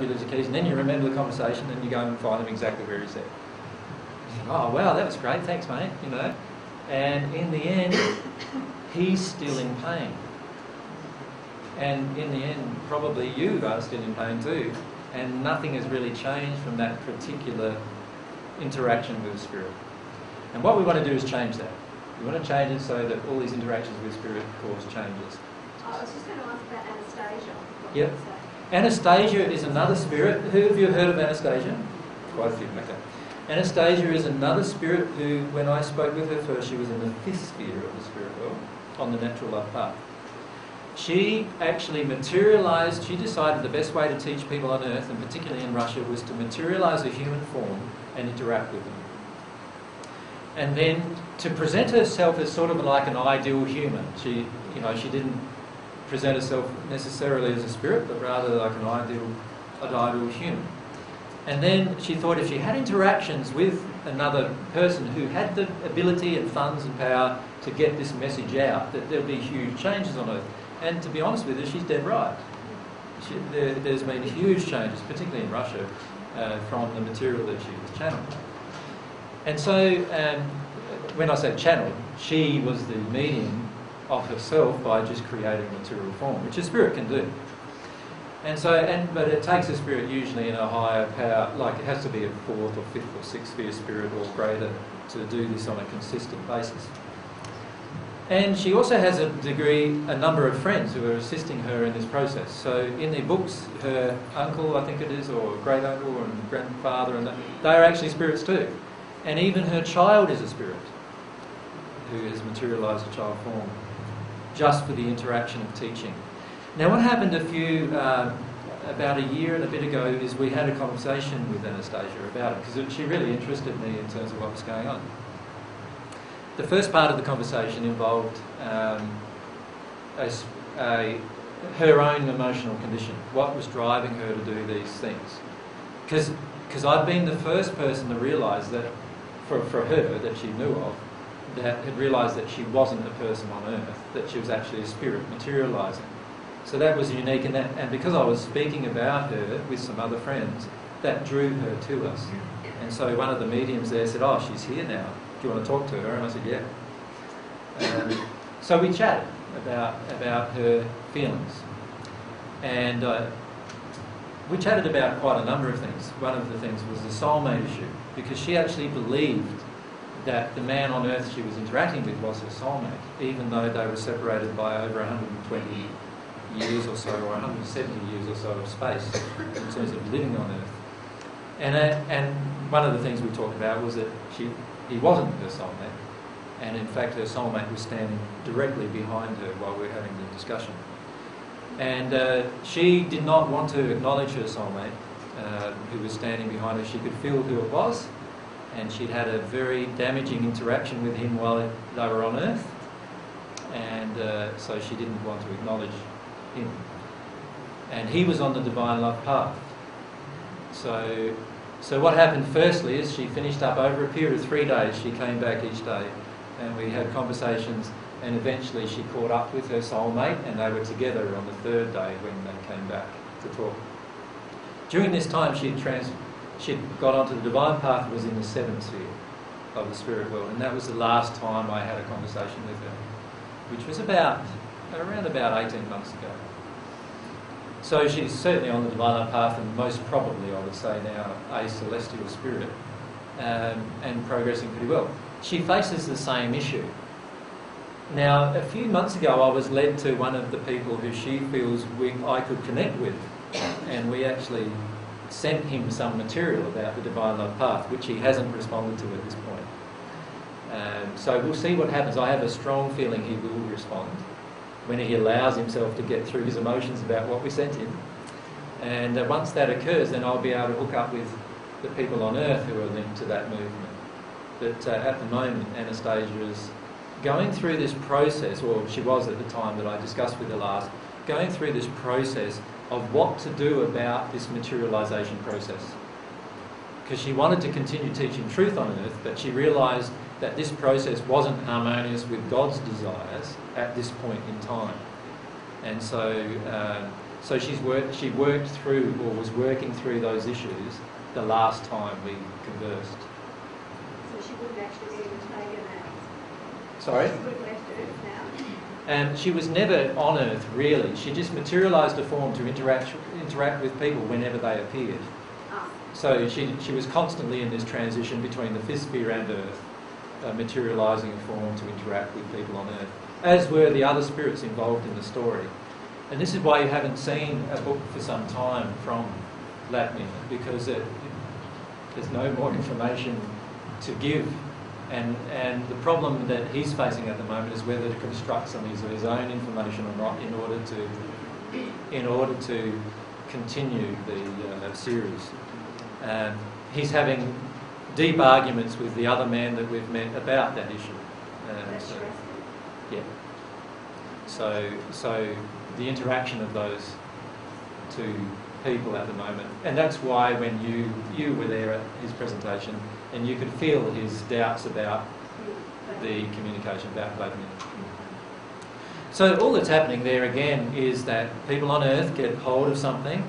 you lose your keys, and then you remember the conversation and you go and find them exactly where he said. Oh, wow, that was great, thanks, mate, you know. And in the end, he's still in pain. And in the end, probably you are still in pain too. And nothing has really changed from that particular interaction with the Spirit. And what we want to do is change that. We want to change it so that all these interactions with Spirit cause changes. Oh, I was just going to ask about Anastasia. Yep. Anastasia is another spirit. Who have you heard of Anastasia? Quite a few, okay. Anastasia is another spirit who, when I spoke with her first, she was in the fifth sphere of the spirit world, on the natural love path. She actually materialized, she decided the best way to teach people on earth, and particularly in Russia, was to materialize a human form and interact with them. And then to present herself as sort of like an ideal human. She, you know, she didn't present herself necessarily as a spirit, but rather like an ideal, an ideal human. And then she thought if she had interactions with another person who had the ability and funds and power to get this message out, that there'd be huge changes on earth. And to be honest with you, she's dead right. She, there, there's been huge changes, particularly in Russia, uh, from the material that she was channeled. And so, um, when I say channeled, she was the medium of herself by just creating material form, which a spirit can do. And so, and but it takes a spirit usually in a higher power, like it has to be a fourth or fifth or sixth sphere spirit or greater to do this on a consistent basis. And she also has a degree, a number of friends who are assisting her in this process. So in the books, her uncle, I think it is, or great uncle and grandfather, and that, they are actually spirits too. And even her child is a spirit who has materialised a child form just for the interaction of teaching. Now, what happened a few, uh, about a year and a bit ago, is we had a conversation with Anastasia about it because she really interested me in terms of what was going on. The first part of the conversation involved um, a a her own emotional condition, what was driving her to do these things. Because I've been the first person to realise that, for, for her, that she knew of, that had realised that she wasn't a person on earth, that she was actually a spirit materialising. So that was unique, and, that, and because I was speaking about her with some other friends, that drew her to us. And so one of the mediums there said, Oh, she's here now. Do you want to talk to her? And I said, Yeah. Um, so we chatted about, about her feelings. And uh, we chatted about quite a number of things. One of the things was the soulmate issue, because she actually believed that the man on earth she was interacting with was her soulmate, even though they were separated by over 120 years or so, or 170 years or so of space in terms of living on earth. And, uh, and one of the things we talked about was that she, he wasn't her soulmate, and in fact her soulmate was standing directly behind her while we were having the discussion. And uh, she did not want to acknowledge her soulmate, uh, who was standing behind her. She could feel who it was, and she'd had a very damaging interaction with him while they were on Earth, and uh, so she didn't want to acknowledge him. And he was on the divine love path. So, so what happened firstly is she finished up over a period of three days. She came back each day, and we had conversations. And eventually, she caught up with her soulmate, and they were together on the third day when they came back to talk. During this time, she had trans- she'd got onto the divine path. And was in the seventh sphere of the spirit world, and that was the last time I had a conversation with her, which was about around about eighteen months ago. So she's certainly on the divine path, and most probably, I would say now, a celestial spirit, um, and progressing pretty well. She faces the same issue. Now, a few months ago, I was led to one of the people who she feels we, I could connect with, and we actually sent him some material about the divine love path, which he hasn't responded to at this point. Um, so we'll see what happens. I have a strong feeling he will respond when he allows himself to get through his emotions about what we sent him. And uh, once that occurs, then I'll be able to hook up with the people on earth who are linked to that movement. But uh, at the moment, Anastasia is going through this process, or she was at the time that I discussed with her last, going through this process of what to do about this materialisation process. Because she wanted to continue teaching truth on earth, but she realised that this process wasn't harmonious with God's desires at this point in time. And so, uh, So she's worked, she worked through or was working through those issues the last time we conversed. So she wouldn't actually be able to take it out? Sorry? She would have left Earth now. And she was never on Earth really. She just materialised a form to interact, interact with people whenever they appeared. Ah, So she, she was constantly in this transition between the fifth sphere and Earth, uh, materialising a form to interact with people on Earth, as were the other spirits involved in the story. And this is why you haven't seen a book for some time from Vladimir, because it, there's no more information to give. And, and the problem that he's facing at the moment is whether to construct some of his, own information or not in order to, in order to continue the uh, series. Um, he's having deep arguments with the other man that we've met about that issue. That's so, yeah. So, so the interaction of those two people at the moment, and that's why when you you were there at his presentation, and you could feel his doubts about the communication about Vladimir. So all that's happening there again is that people on Earth get hold of something,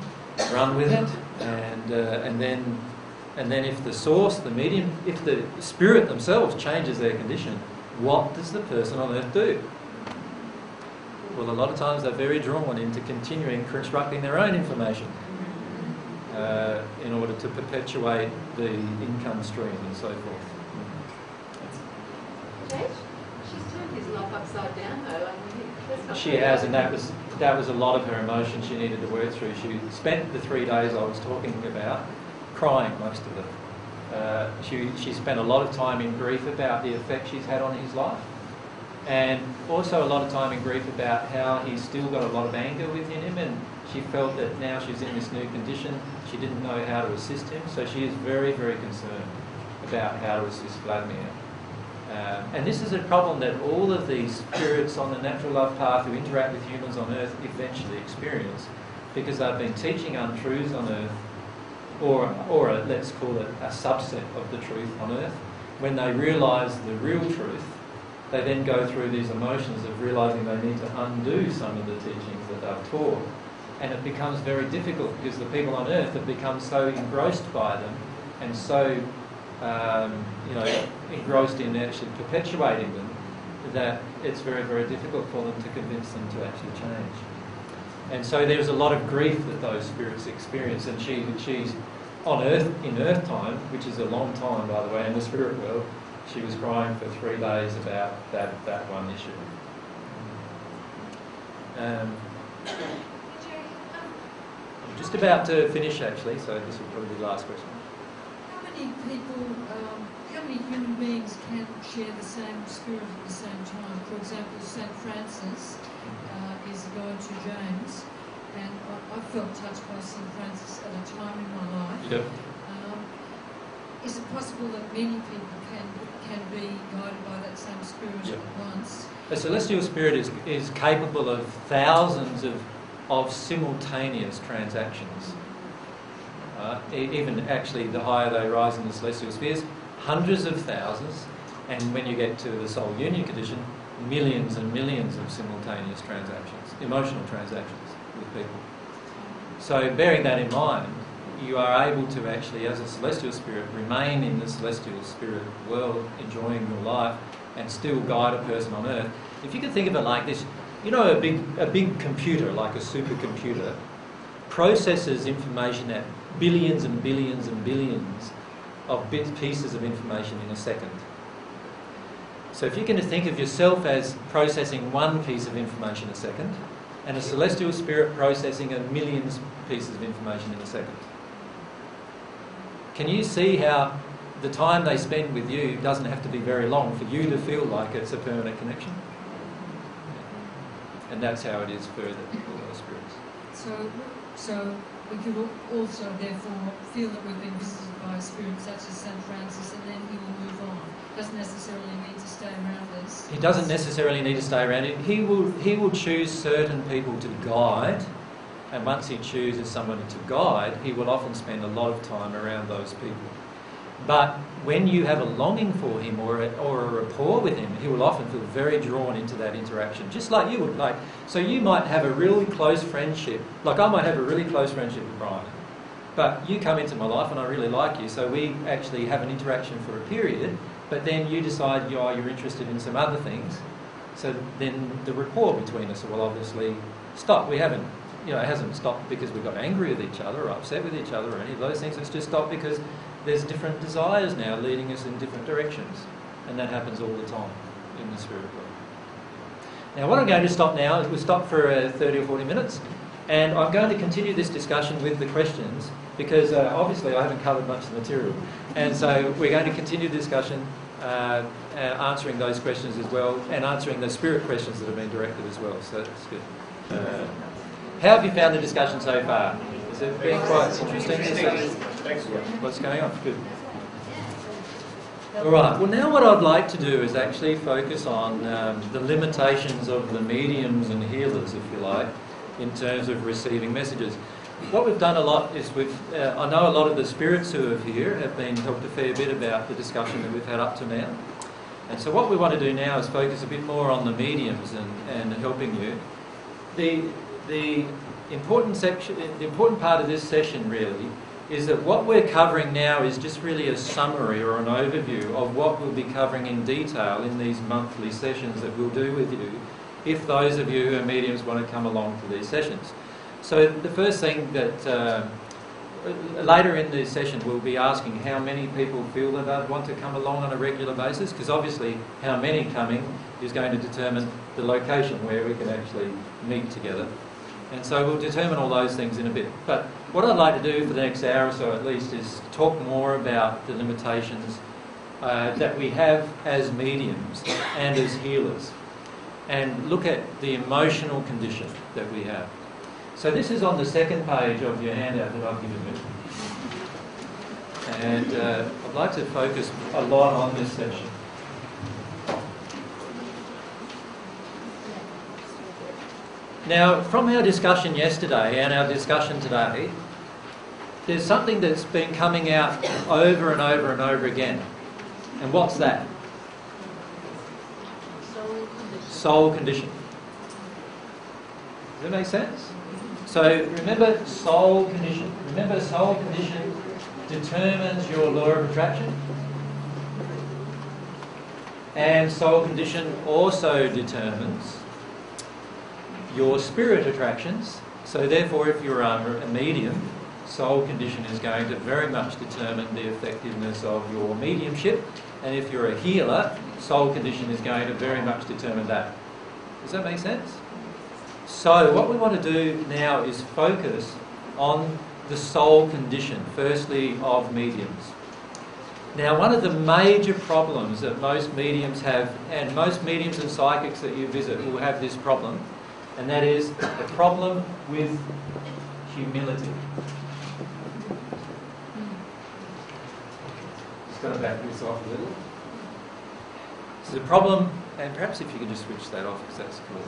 run with it, and uh, and then and then if the source, the medium, if the spirit themselves changes their condition, what does the person on Earth do? Well, a lot of times they're very drawn into continuing constructing their own information uh, in order to perpetuate the income stream and so forth. She's turned his life upside down though. I mean, She has, and that was that was a lot of her emotion she needed to work through. She spent the three days I was talking about crying most of it. Uh, she she spent a lot of time in grief about the effect she's had on his life, and also a lot of time in grief about how he's still got a lot of anger within him, and she felt that now she's in this new condition, she didn't know how to assist him. So she is very very concerned about how to assist Vladimir. Um, and this is a problem that all of these spirits on the natural love path who interact with humans on earth eventually experience because they've been teaching untruths on earth, or, or a, let's call it a subset of the truth on earth. When they realise the real truth, they then go through these emotions of realising they need to undo some of the teachings that they've taught. And it becomes very difficult because the people on earth have become so engrossed by them and so um, you know, engrossed in actually perpetuating them, that it's very, very difficult for them to convince them to actually change. And so there's a lot of grief that those spirits experience, and she, she's on earth, in earth time, which is a long time, by the way, in the spirit world, she was crying for three days about that, that one issue. Um, just about to finish, actually, so this will probably be the last question. How many people, um, how many human beings can share the same spirit at the same time? For example, St. Francis uh, is a guide to James, and I, I felt touched by St. Francis at a time in my life. Yep. Um, is it possible that many people can can be guided by that same spirit Yep. at once? A celestial spirit is, is capable of thousands of, of simultaneous transactions. Uh, even actually, the higher they rise in the celestial spheres, hundreds of thousands, and when you get to the soul union condition, millions and millions of simultaneous transactions, emotional transactions with people. So, bearing that in mind, you are able to actually, as a celestial spirit, remain in the celestial spirit world, enjoying your life, and still guide a person on earth. If you can think of it like this, you know, a big, a big computer, like a supercomputer, processes information at billions and billions and billions of bits, pieces of information in a second. So if you're going to think of yourself as processing one piece of information a second, and a celestial spirit processing a millions pieces of information in a second. Can you see how the time they spend with you doesn't have to be very long for you to feel like it's a permanent connection? And that's how it is for the, all those spirits. So, so we could also therefore feel that we've been visited by a spirit such as St. Francis, and then he will move on. Doesn't necessarily need to stay around us. He doesn't necessarily need to stay around. He will, he will choose certain people to guide, and once he chooses somebody to guide, he will often spend a lot of time around those people. But when you have a longing for him or a, or a rapport with him, he will often feel very drawn into that interaction, just like you would. Like, so you might have a really close friendship. Like I might have a really close friendship with Brian, but you come into my life and I really like you, so we actually have an interaction for a period. But then you decide, oh, you're interested in some other things. So then the rapport between us will obviously stop. We haven't, you know, it hasn't stopped because we got angry with each other or upset with each other or any of those things. It's just stopped because there's different desires now leading us in different directions. And that happens all the time in the spirit world. Now, what I'm going to stop now is we'll stop for uh, 30 or 40 minutes. And I'm going to continue this discussion with the questions because uh, obviously I haven't covered much of the material. And so we're going to continue the discussion, uh, uh, answering those questions as well, and answering the spirit questions that have been directed as well. So that's good. Uh, how have you found the discussion so far? Has it been quite interesting? What's going on? Good. All right. Well, now what I'd like to do is actually focus on um, the limitations of the mediums and healers, if you like, in terms of receiving messages. What we've done a lot is we've, uh, I know a lot of the spirits who are here have been helped a fair bit about the discussion that we've had up to now. And so what we want to do now is focus a bit more on the mediums and, and helping you. The, the important section, the important part of this session really is that what we're covering now is just really a summary or an overview of what we'll be covering in detail in these monthly sessions that we'll do with you if those of you who are mediums want to come along to these sessions. So the first thing that uh, later in the session we'll be asking how many people feel that they'd want to come along on a regular basis because obviously how many coming is going to determine the location where we can actually meet together. And so we'll determine all those things in a bit. But what I'd like to do for the next hour or so at least is talk more about the limitations uh, that we have as mediums and as healers and look at the emotional condition that we have. So this is on the second page of your handout that I've given you. And uh, I'd like to focus a lot on this section. Now, from our discussion yesterday and our discussion today, there's something that's been coming out over and over and over again. And what's that? Soul condition. Does that make sense? So remember soul condition. Remember soul condition determines your law of attraction. And soul condition also determines your spirit attractions. So therefore, if you're a medium, soul condition is going to very much determine the effectiveness of your mediumship. And if you're a healer, soul condition is going to very much determine that. Does that make sense? So what we want to do now is focus on the soul condition, firstly of mediums. Now, one of the major problems that most mediums have, and most mediums and psychics that you visit will have this problem, and that is the problem with humility. Just got to back this off a little. So the problem, and perhaps if you could just switch that off, because that's cool.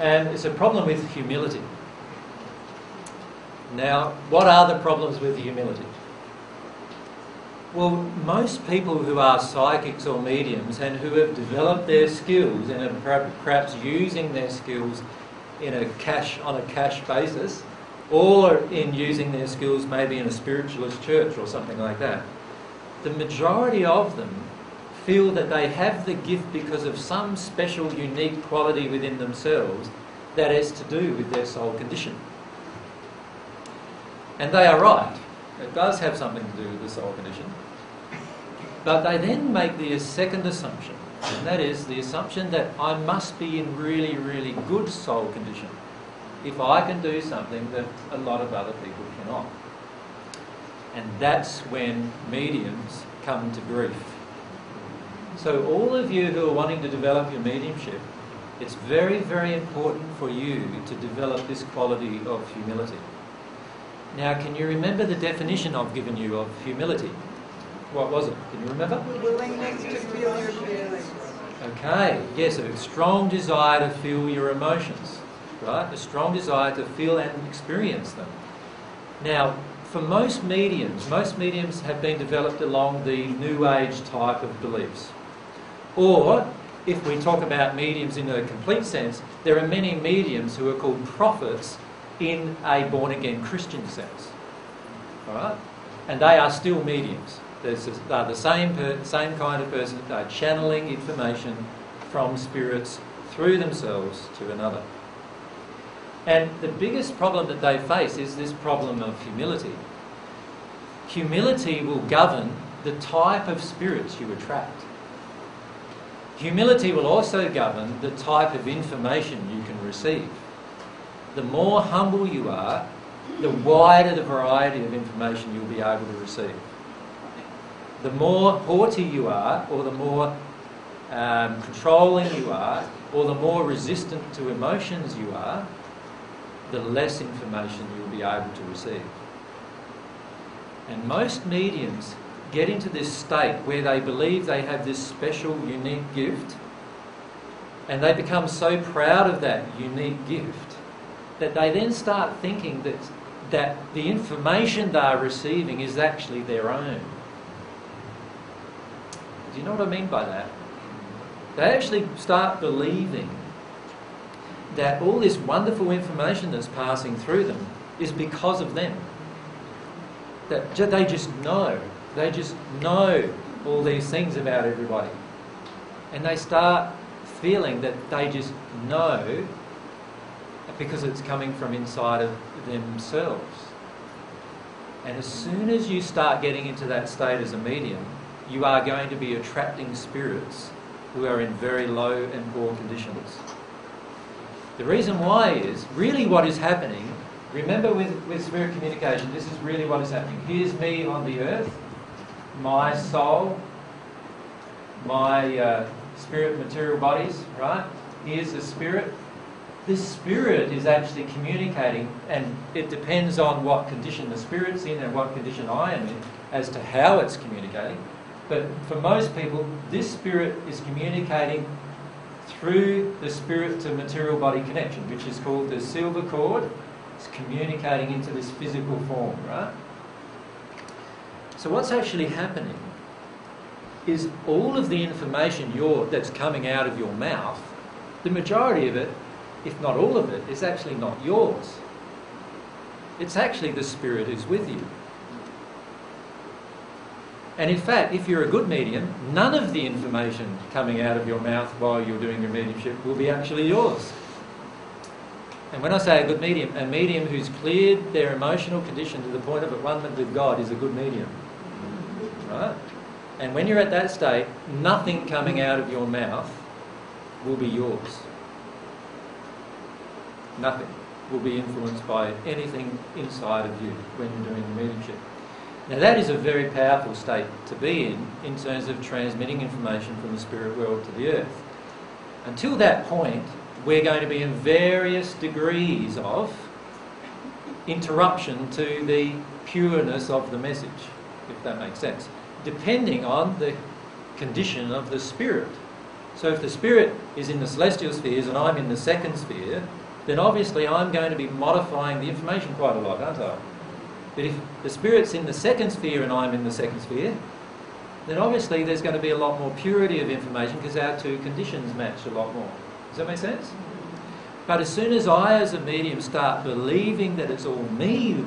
And it's a problem with humility. Now, what are the problems with humility? Well, most people who are psychics or mediums and who have developed their skills and are perhaps using their skills in a cash on a cash basis, or in using their skills maybe in a spiritualist church or something like that, the majority of them feel that they have the gift because of some special, unique quality within themselves that has to do with their soul condition. And they are right. It does have something to do with the soul condition. But they then make the second assumption, and that is the assumption that I must be in really, really good soul condition if I can do something that a lot of other people cannot. And that's when mediums come to grief. So, all of you who are wanting to develop your mediumship, it's very, very important for you to develop this quality of humility. Now, can you remember the definition I've given you of humility? What was it? Can you remember? Willingness to feel your feelings. Okay, yes, a strong desire to feel your emotions, right? A strong desire to feel and experience them. Now, for most mediums, most mediums have been developed along the New Age type of beliefs. Or, if we talk about mediums in a complete sense, there are many mediums who are called prophets in a born again Christian sense. Alright? And they are still mediums. They're they're the same, per, same kind of person. They're channeling information from spirits through themselves to another. And the biggest problem that they face is this problem of humility. Humility will govern the type of spirits you attract. Humility will also govern the type of information you can receive. The more humble you are, the wider the variety of information you'll be able to receive. The more haughty you are, or the more um, controlling you are, or the more resistant to emotions you are, the less information you'll be able to receive. And most mediums get into this state where they believe they have this special, unique gift, and they become so proud of that unique gift that they then start thinking that, that the information they're receiving is actually their own. Do you know what I mean by that? They actually start believing that all this wonderful information that's passing through them is because of them. That they just know. They just know all these things about everybody. And they start feeling that they just know because it's coming from inside of themselves. And as soon as you start getting into that state as a medium, you are going to be attracting spirits who are in very low and poor conditions. The reason why is really what is happening. Remember, with, with spirit communication, this is really what is happening. Here's me on the earth, my soul, my uh, spirit material bodies, right? Here's the spirit. This spirit is actually communicating, and it depends on what condition the spirit's in and what condition I am in as to how it's communicating. But for most people, this spirit is communicating through the spirit to material body connection, which is called the silver cord. It's communicating into this physical form, right? So what's actually happening is all of the information that's coming out of your mouth, the majority of it, if not all of it, is actually not yours. It's actually the spirit who's with you. And in fact, if you're a good medium, none of the information coming out of your mouth while you're doing your mediumship will be actually yours. And when I say a good medium, a medium who's cleared their emotional condition to the point of at one with God is a good medium. Right? And when you're at that state, nothing coming out of your mouth will be yours. Nothing will be influenced by anything inside of you when you're doing the mediumship. Now, that is a very powerful state to be in in terms of transmitting information from the spirit world to the earth. Until that point, we're going to be in various degrees of interruption to the pureness of the message, if that makes sense, depending on the condition of the spirit. So, if the spirit is in the celestial spheres and I'm in the second sphere, then obviously I'm going to be modifying the information quite a lot, aren't I? But if the spirit's in the second sphere and I'm in the second sphere, then obviously there's going to be a lot more purity of information because our two conditions match a lot more. Does that make sense? But as soon as I, as a medium, start believing that it's all me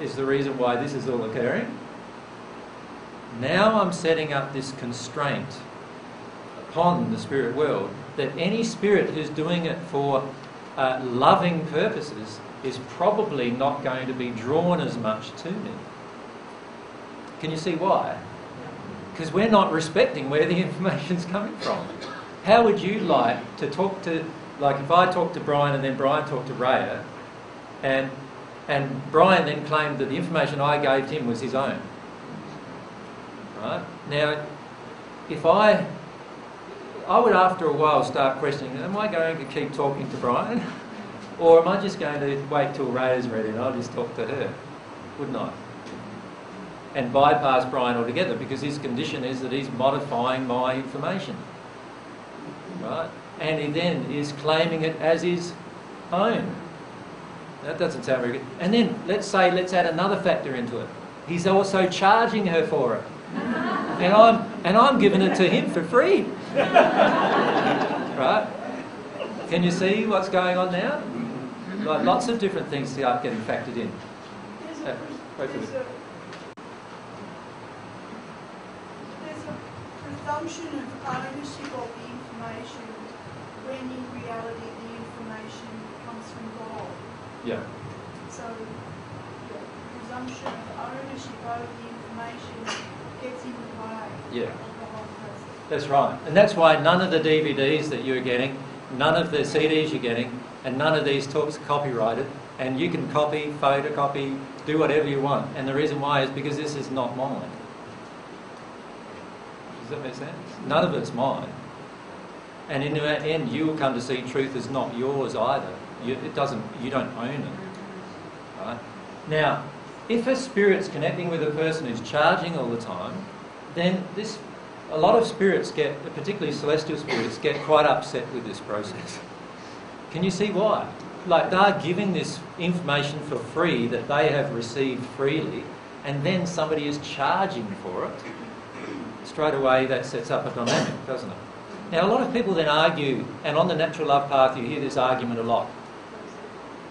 is the reason why this is all occurring, now I'm setting up this constraint upon the spirit world that any spirit who's doing it for uh, loving purposes is probably not going to be drawn as much to me. Can you see why? Because we're not respecting where the information's coming from. How would you like to talk to, like if I talked to Brian and then Brian talked to Raya, and, and Brian then claimed that the information I gave him was his own? Right? Now, if I, I would after a while start questioning, am I going to keep talking to Brian? Or am I just going to wait till Raya's ready and I'll just talk to her? Wouldn't I? And bypass Brian altogether because his condition is that he's modifying my information. Right? And he then is claiming it as his own. That doesn't sound very good. And then let's say let's add another factor into it. He's also charging her for it. And I'm and I'm giving it to him for free. right? Can you see what's going on now? Like lots of different things start getting factored in. There's a, wait for there's a, there's a presumption of ownership of the information when in reality the information comes from God. Yeah. So the presumption of ownership over the information gets in the way Yeah. of the whole process. That's right. And that's why none of the DVDs that you're getting, none of the CDs you're getting, and none of these talks are copyrighted. And you can copy, photocopy, do whatever you want. And the reason why is because this is not mine. Does that make sense? None of it's mine. And in the end, you will come to see truth is not yours either. You, it doesn't. You don't own it. Right? Now, if a spirit's connecting with a person who's charging all the time, then this a lot of spirits get, particularly celestial spirits, get quite upset with this process. Can you see why? Like they're giving this information for free that they have received freely, and then somebody is charging for it. Straight away, that sets up a dynamic, doesn't it? Now, a lot of people then argue, and on the natural love path, you hear this argument a lot.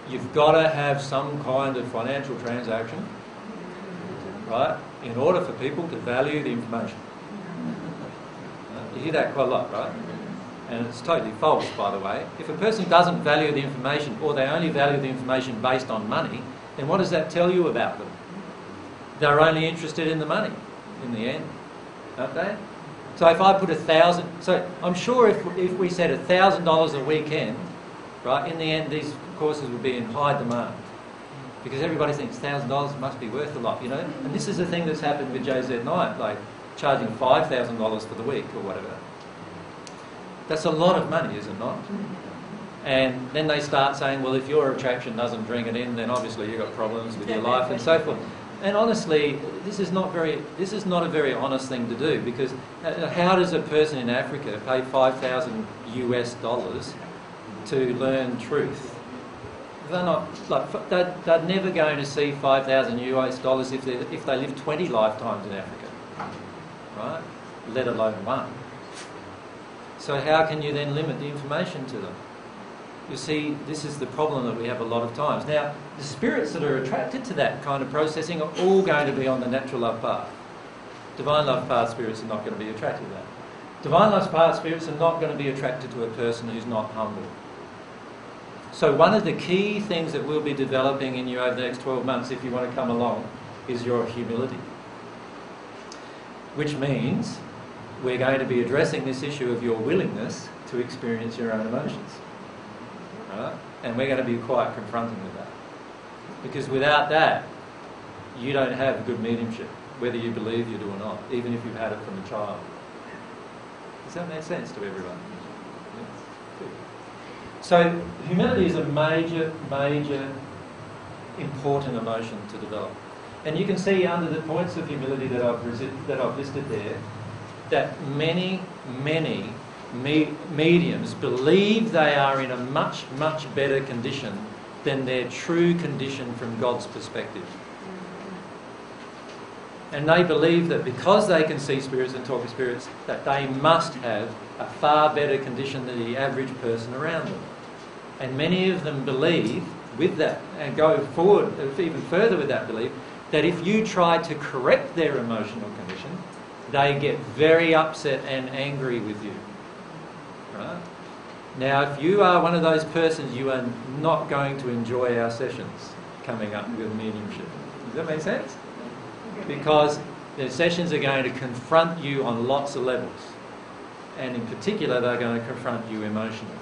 You've got to have some kind of financial transaction, right, in order for people to value the information. You hear that quite a lot, right? And it's totally false, by the way. If a person doesn't value the information, or they only value the information based on money, then what does that tell you about them? They're only interested in the money, in the end, aren't they? So if I put a thousand, so I'm sure if, if we said a thousand dollars a weekend, right, in the end these courses would be in high demand. Because everybody thinks thousand dollars must be worth a lot, you know? And this is the thing that's happened with JZ Knight, like charging five thousand dollars for the week or whatever. That's a lot of money, is it not? And then they start saying, well, if your attraction doesn't bring it in, then obviously you've got problems with your life and so forth. And honestly, this is not very, this is not a very honest thing to do because uh, how does a person in Africa pay 5,000 US dollars to learn truth? They're not, like, they're, they're never going to see 5,000 US dollars if they, if they live 20 lifetimes in Africa, right? Let alone one. So how can you then limit the information to them? You see, this is the problem that we have a lot of times. Now, the spirits that are attracted to that kind of processing are all going to be on the natural love path. Divine love path spirits are not going to be attracted to that. Divine love path spirits are not going to be attracted to a person who's not humble. So, one of the key things that we'll be developing in you over the next 12 months, if you want to come along, is your humility. Which means we're going to be addressing this issue of your willingness to experience your own emotions. Right? And we're going to be quite confronting with that. Because without that, you don't have good mediumship, whether you believe you do or not, even if you've had it from a child. Does that make sense to everyone? So, humility is a major, major, important emotion to develop. And you can see under the points of humility that I've, that I've listed there that many, many me- mediums believe they are in a much, much better condition than their true condition from God's perspective. And they believe that because they can see spirits and talk to spirits, that they must have a far better condition than the average person around them. And many of them believe, with that, and go forward even further with that belief, that if you try to correct their emotional condition, they get very upset and angry with you. Right? Now, if you are one of those persons, you are not going to enjoy our sessions coming up with mediumship. Does that make sense? Because the sessions are going to confront you on lots of levels. And in particular, they're going to confront you emotionally.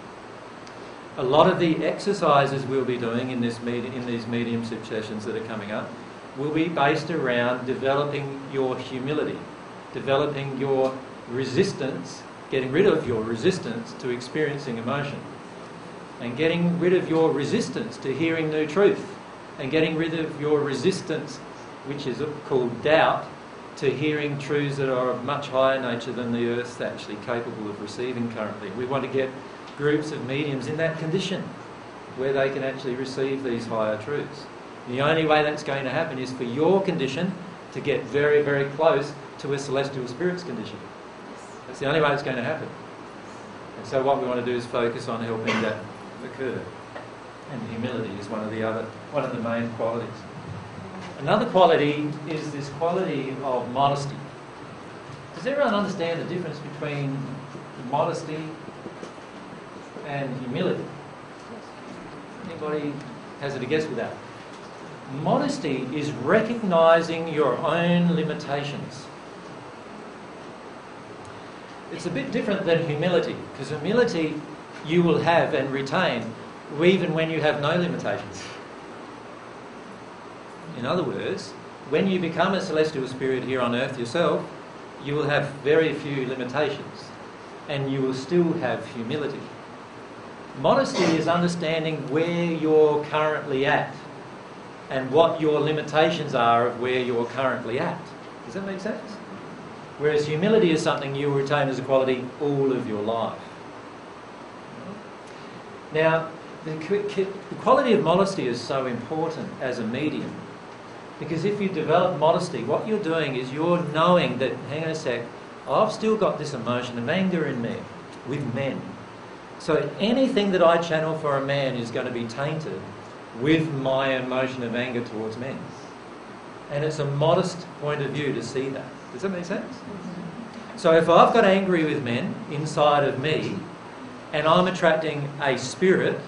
A lot of the exercises we'll be doing in, this med- in these mediumship sessions that are coming up will be based around developing your humility, developing your resistance, getting rid of your resistance to experiencing emotion, and getting rid of your resistance to hearing new truth, and getting rid of your resistance, which is called doubt, to hearing truths that are of much higher nature than the earth's actually capable of receiving currently. We want to get groups of mediums in that condition where they can actually receive these higher truths. The only way that's going to happen is for your condition to get very, very close to a celestial spirit's condition. That's the only way it's going to happen. And so what we want to do is focus on helping that occur. And humility is one of the other one of the main qualities. Another quality is this quality of modesty. Does everyone understand the difference between modesty and humility? Anybody hazard a guess with that? Modesty is recognizing your own limitations. It's a bit different than humility, because humility you will have and retain even when you have no limitations. In other words, when you become a celestial spirit here on earth yourself, you will have very few limitations and you will still have humility. Modesty is understanding where you're currently at and what your limitations are of where you're currently at. Does that make sense? Whereas humility is something you retain as a quality all of your life. Now, the, the quality of modesty is so important as a medium because if you develop modesty, what you're doing is you're knowing that, hang on a sec, I've still got this emotion of anger in me with men. So anything that I channel for a man is going to be tainted with my emotion of anger towards men. And it's a modest point of view to see that. Does that make sense? Mm-hmm. So if I've got angry with men inside of me, and I'm attracting a spirit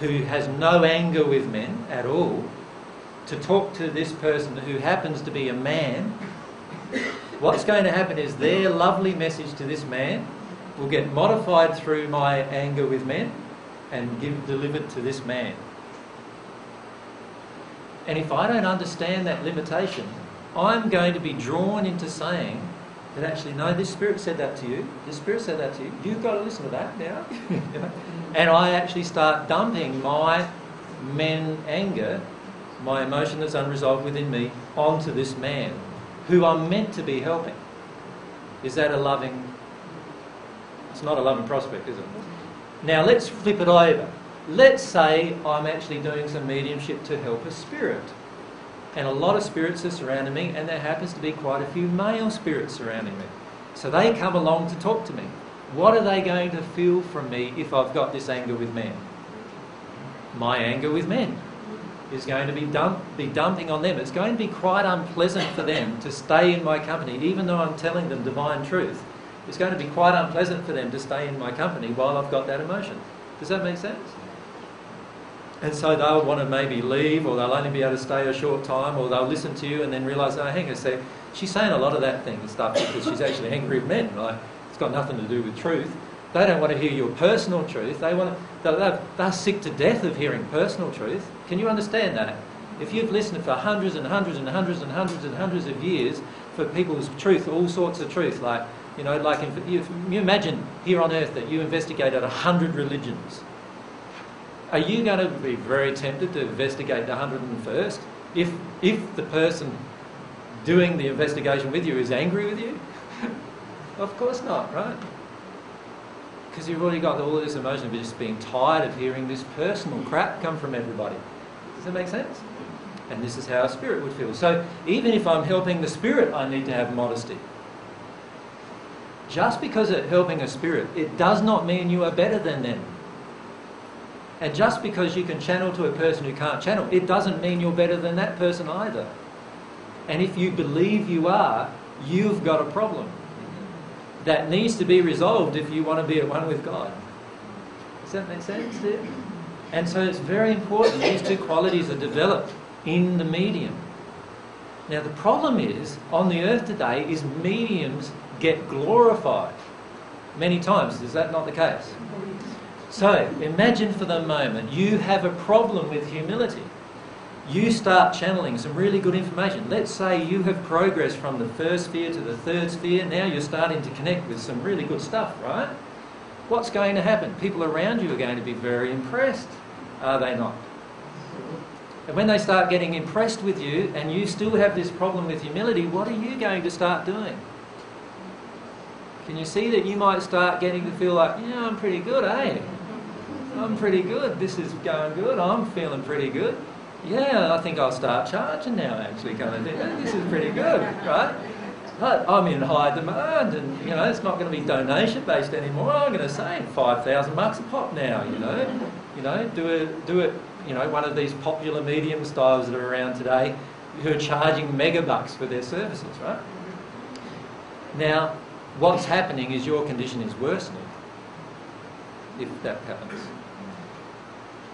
who has no anger with men at all to talk to this person who happens to be a man, what's going to happen is their lovely message to this man will get modified through my anger with men and give, delivered to this man. And if I don't understand that limitation, I'm going to be drawn into saying that actually, no, this spirit said that to you. This spirit said that to you. You've got to listen to that now. And I actually start dumping my men anger, my emotion that's unresolved within me, onto this man who I'm meant to be helping. Is that a loving? It's not a loving prospect, is it? Now let's flip it over. Let's say I'm actually doing some mediumship to help a spirit. And a lot of spirits are surrounding me, and there happens to be quite a few male spirits surrounding me. So they come along to talk to me. What are they going to feel from me if I've got this anger with men? My anger with men is going to be, dump, be dumping on them. It's going to be quite unpleasant for them to stay in my company, even though I'm telling them divine truth. It's going to be quite unpleasant for them to stay in my company while I've got that emotion. Does that make sense? And so they'll want to maybe leave, or they'll only be able to stay a short time, or they'll listen to you and then realise, oh, hang on a sec, she's saying a lot of that thing and stuff because she's actually angry with men. Like, it's got nothing to do with truth. They don't want to hear your personal truth. They want to, they're, they're sick to death of hearing personal truth. Can you understand that? If you've listened for hundreds and hundreds and hundreds and hundreds and hundreds of years for people's truth, all sorts of truth, like, you know, like you, you imagine here on earth that you investigated a hundred religions are you going to be very tempted to investigate the 101st if, if the person doing the investigation with you is angry with you? of course not, right? Because you've already got all this emotion of just being tired of hearing this personal crap come from everybody. Does that make sense? And this is how a spirit would feel. So even if I'm helping the spirit, I need to have modesty. Just because it's helping a spirit, it does not mean you are better than them. And just because you can channel to a person who can't channel, it doesn't mean you're better than that person either. And if you believe you are, you've got a problem that needs to be resolved if you want to be at one with God. Does that make sense? And so it's very important these two qualities are developed in the medium. Now the problem is on the earth today is mediums get glorified many times. Is that not the case? So imagine for the moment you have a problem with humility. You start channeling some really good information. Let's say you have progressed from the first sphere to the third sphere. Now you're starting to connect with some really good stuff, right? What's going to happen? People around you are going to be very impressed, are they not? And when they start getting impressed with you and you still have this problem with humility, what are you going to start doing? Can you see that you might start getting to feel like, yeah, I'm pretty good, eh? I'm pretty good. This is going good. I'm feeling pretty good. Yeah, I think I'll start charging now, actually, kind of thing. This is pretty good, right? But I'm in high demand and, you know, it's not going to be donation based anymore. I'm going to say 5,000 bucks a pop now, you know. You know, do it, do it, you know, one of these popular medium styles that are around today who are charging megabucks for their services, right? Now, what's happening is your condition is worsening if that happens,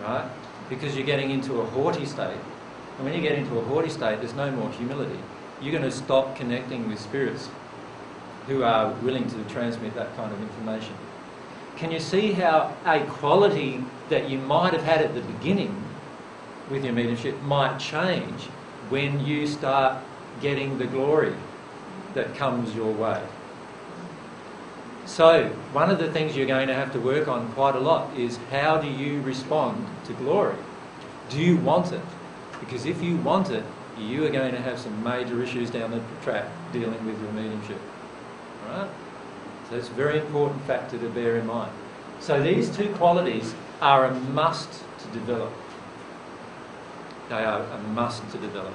right? Because you're getting into a haughty state. And when you get into a haughty state, there's no more humility. You're going to stop connecting with spirits who are willing to transmit that kind of information. Can you see how a quality that you might have had at the beginning with your mediumship might change when you start getting the glory that comes your way? So, one of the things you're going to have to work on quite a lot is how do you respond to glory? Do you want it? Because if you want it, you are going to have some major issues down the track dealing with your mediumship. Right? So it's a very important factor to bear in mind. So these two qualities are a must to develop. They are a must to develop.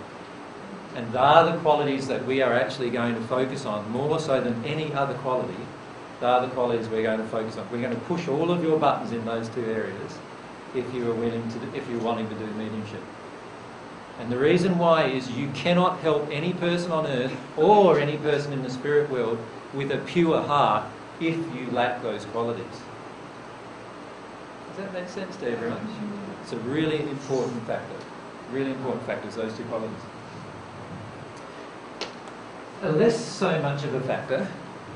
And they are the qualities that we are actually going to focus on more so than any other quality. They are the qualities we're going to focus on. We're going to push all of your buttons in those two areas if you are willing to, if you're wanting to do mediumship. And the reason why is you cannot help any person on earth or any person in the spirit world with a pure heart if you lack those qualities. Does that make sense to everyone? It's a really important factor. Really important factors, those two qualities. A less so much of a factor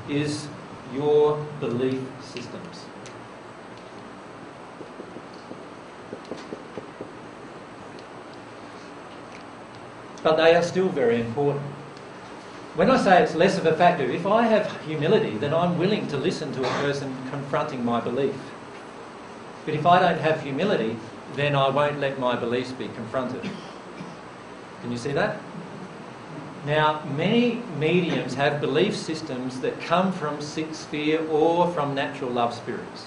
is your belief systems. But they are still very important. When I say it's less of a factor, if I have humility, then I'm willing to listen to a person confronting my belief. But if I don't have humility, then I won't let my beliefs be confronted. Can you see that? Now, many mediums have belief systems that come from sixth sphere or from natural love spirits.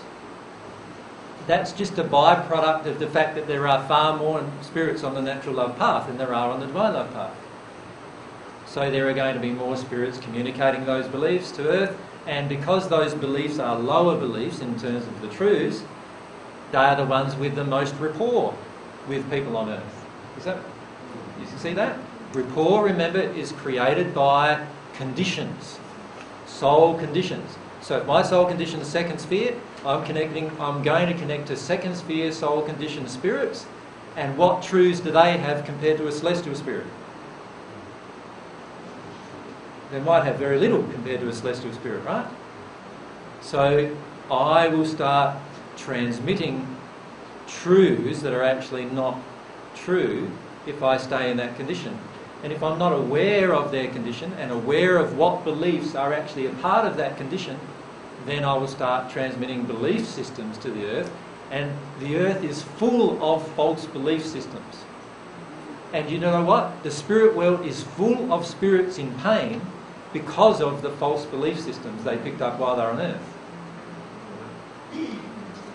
That's just a byproduct of the fact that there are far more spirits on the natural love path than there are on the divine love path. So there are going to be more spirits communicating those beliefs to earth, and because those beliefs are lower beliefs in terms of the truths, they are the ones with the most rapport with people on earth. Is that you see that? Rapport, remember, is created by conditions, soul conditions. So if my soul condition is second sphere, I'm connecting. I'm going to connect to second sphere soul conditioned spirits, and what truths do they have compared to a celestial spirit? They might have very little compared to a celestial spirit, right? So I will start transmitting truths that are actually not true if I stay in that condition. And if I'm not aware of their condition and aware of what beliefs are actually a part of that condition, then I will start transmitting belief systems to the earth. And the earth is full of false belief systems. And you know what? The spirit world is full of spirits in pain because of the false belief systems they picked up while they're on earth.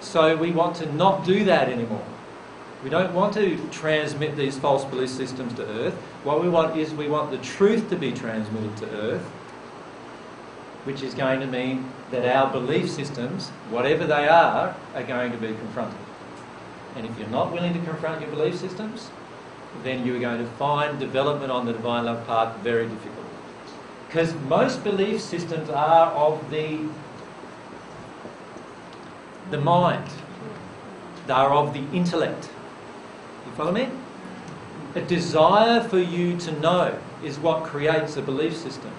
So we want to not do that anymore. We don't want to transmit these false belief systems to earth. What we want is we want the truth to be transmitted to earth, which is going to mean that our belief systems, whatever they are, are going to be confronted. And if you're not willing to confront your belief systems, then you're going to find development on the divine love path very difficult. Because most belief systems are of the the mind. They are of the intellect. Follow me? A desire for you to know is what creates a belief system.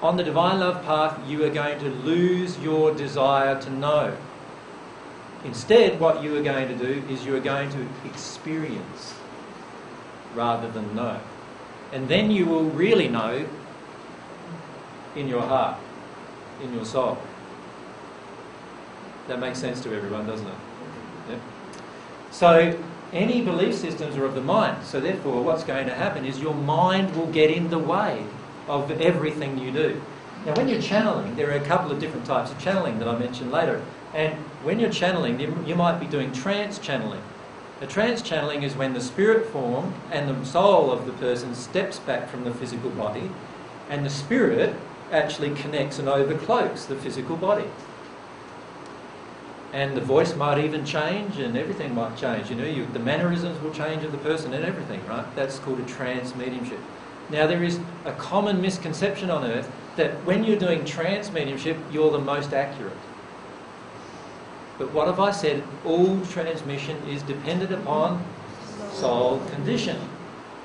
On the divine love path, you are going to lose your desire to know. Instead, what you are going to do is you are going to experience rather than know. And then you will really know in your heart, in your soul. That makes sense to everyone, doesn't it? Yep. So, any belief systems are of the mind. So, therefore, what's going to happen is your mind will get in the way of everything you do. Now, when you're channeling, there are a couple of different types of channeling that I mentioned later. And when you're channeling, you, might be doing trance channeling. A trance channeling is when the spirit form and the soul of the person steps back from the physical body, and the spirit actually connects and overcloaks the physical body. And the voice might even change, and everything might change. You know, you, the mannerisms will change of the person and everything, right? That's called a trance mediumship. Now, there is a common misconception on earth that when you're doing trance mediumship, you're the most accurate. But what have I said? All transmission is dependent upon soul condition.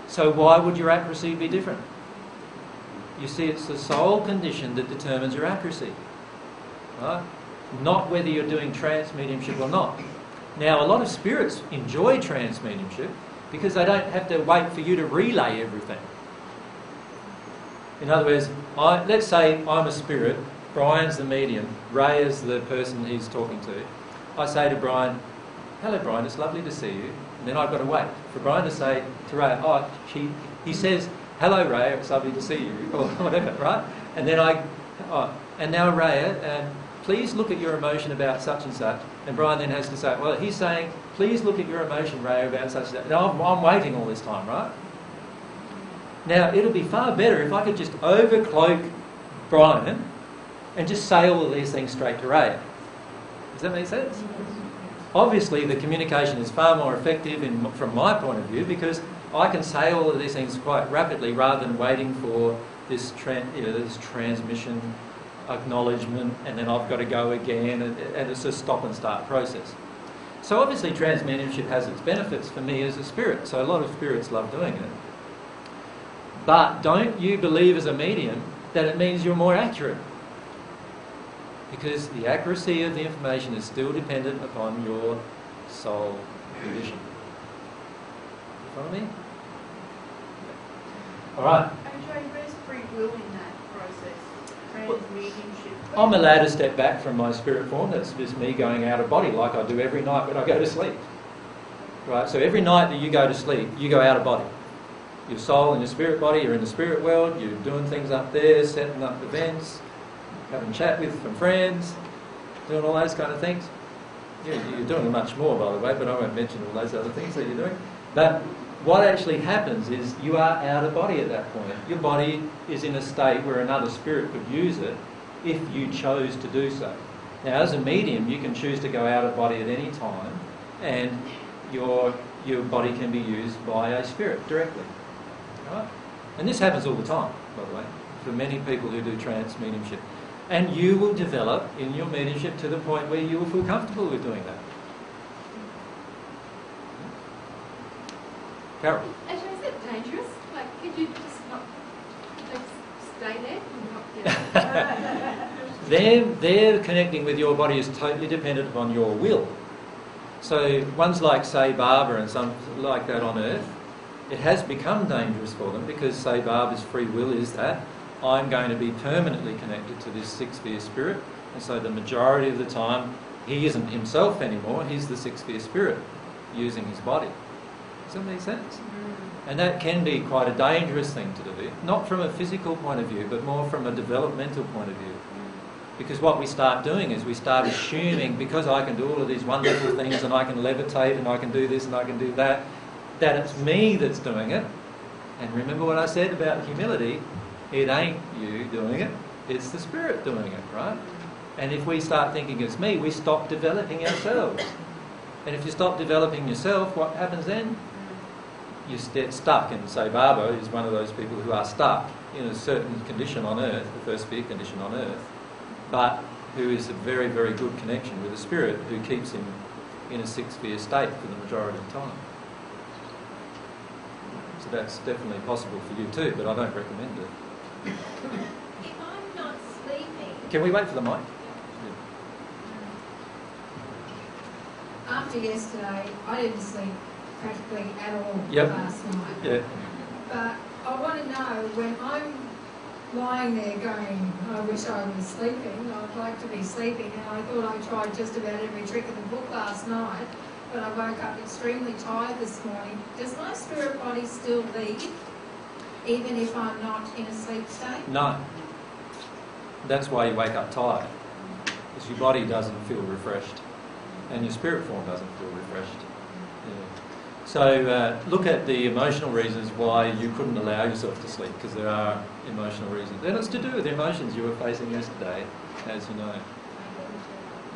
So why would your accuracy be different? You see, it's the soul condition that determines your accuracy. Right? Not whether you're doing trance mediumship or not. Now, a lot of spirits enjoy trance mediumship because they don't have to wait for you to relay everything. In other words, I, let's say I'm a spirit, Brian's the medium, Ray is the person he's talking to. I say to Brian, Hello, Brian, it's lovely to see you. And then I've got to wait for Brian to say to Ray, Oh, he, he says, Hello, Ray, it's lovely to see you, or whatever, right? And then I, oh, and now Ray, um, please look at your emotion about such and such. And Brian then has to say, Well, he's saying, Please look at your emotion, Ray, about such and such. And I'm, I'm waiting all this time, right? Now, it'll be far better if I could just overcloak Brian and just say all of these things straight to Ray. Does that make sense? Obviously, the communication is far more effective in, from my point of view because I can say all of these things quite rapidly rather than waiting for this, tran- you know, this transmission acknowledgement and then I've got to go again and, and it's a stop and start process. So obviously trance mediumship has its benefits for me as a spirit. So a lot of spirits love doing it. But don't you believe as a medium that it means you're more accurate. Because the accuracy of the information is still dependent upon your soul condition. You follow me? Alright. AJ, where's free will in that process? Transmediumship. I'm allowed to step back from my spirit form. That's just me going out of body, like I do every night when I go to sleep. Right? So every night that you go to sleep, you go out of body. Your soul and your spirit body, you're in the spirit world, you're doing things up there, setting up events, having chat with some friends, doing all those kind of things. Yeah, you're doing much more, by the way, but I won't mention all those other things that you're doing. But what actually happens is you are out of body at that point. Your body is in a state where another spirit could use it if you chose to do so. Now, as a medium, you can choose to go out of body at any time, and your your body can be used by a spirit directly. Right? And this happens all the time, by the way, for many people who do trance mediumship. And you will develop in your mediumship to the point where you will feel comfortable with doing that. Carol. Actually, is it dangerous? Like, could you just not like, stay there and not get? Their, their connecting with your body is totally dependent upon your will. So ones like, Sai Baba and some like that on Earth, it has become dangerous for them because, Sai Baba's free will is that I'm going to be permanently connected to this six sphere spirit, and so the majority of the time he isn't himself anymore, he's the six sphere spirit using his body. That make sense? And that can be quite a dangerous thing to do, not from a physical point of view, but more from a developmental point of view. Because what we start doing is we start assuming because I can do all of these wonderful things and I can levitate and I can do this and I can do that, that it's me that's doing it. And remember what I said about humility? It ain't you doing it, it's the Spirit doing it, right? And if we start thinking it's me, we stop developing ourselves. And if you stop developing yourself, what happens then? You get stuck. And Sai Baba is one of those people who are stuck in a certain condition on earth, the first sphere condition on earth, but who is a very, very good connection with the Spirit who keeps him in a six sphere state for the majority of the time. So that's definitely possible for you too, but I don't recommend it. If I'm not sleeping, Can we wait for the mic? after yesterday, I didn't sleep practically at all Yep. last night. Yeah. But I want to know when I'm lying there going, I wish I was sleeping, I'd like to be sleeping, and I thought I tried just about every trick in the book last night, but I woke up extremely tired this morning. Does my spirit body still leave, even if I'm not in a sleep state? No. That's why you wake up tired. because your body doesn't feel refreshed and your spirit form doesn't feel refreshed. So uh, look at the emotional reasons why you couldn't allow yourself to sleep because there are emotional reasons. And it's to do with the emotions you were facing yesterday, as you know.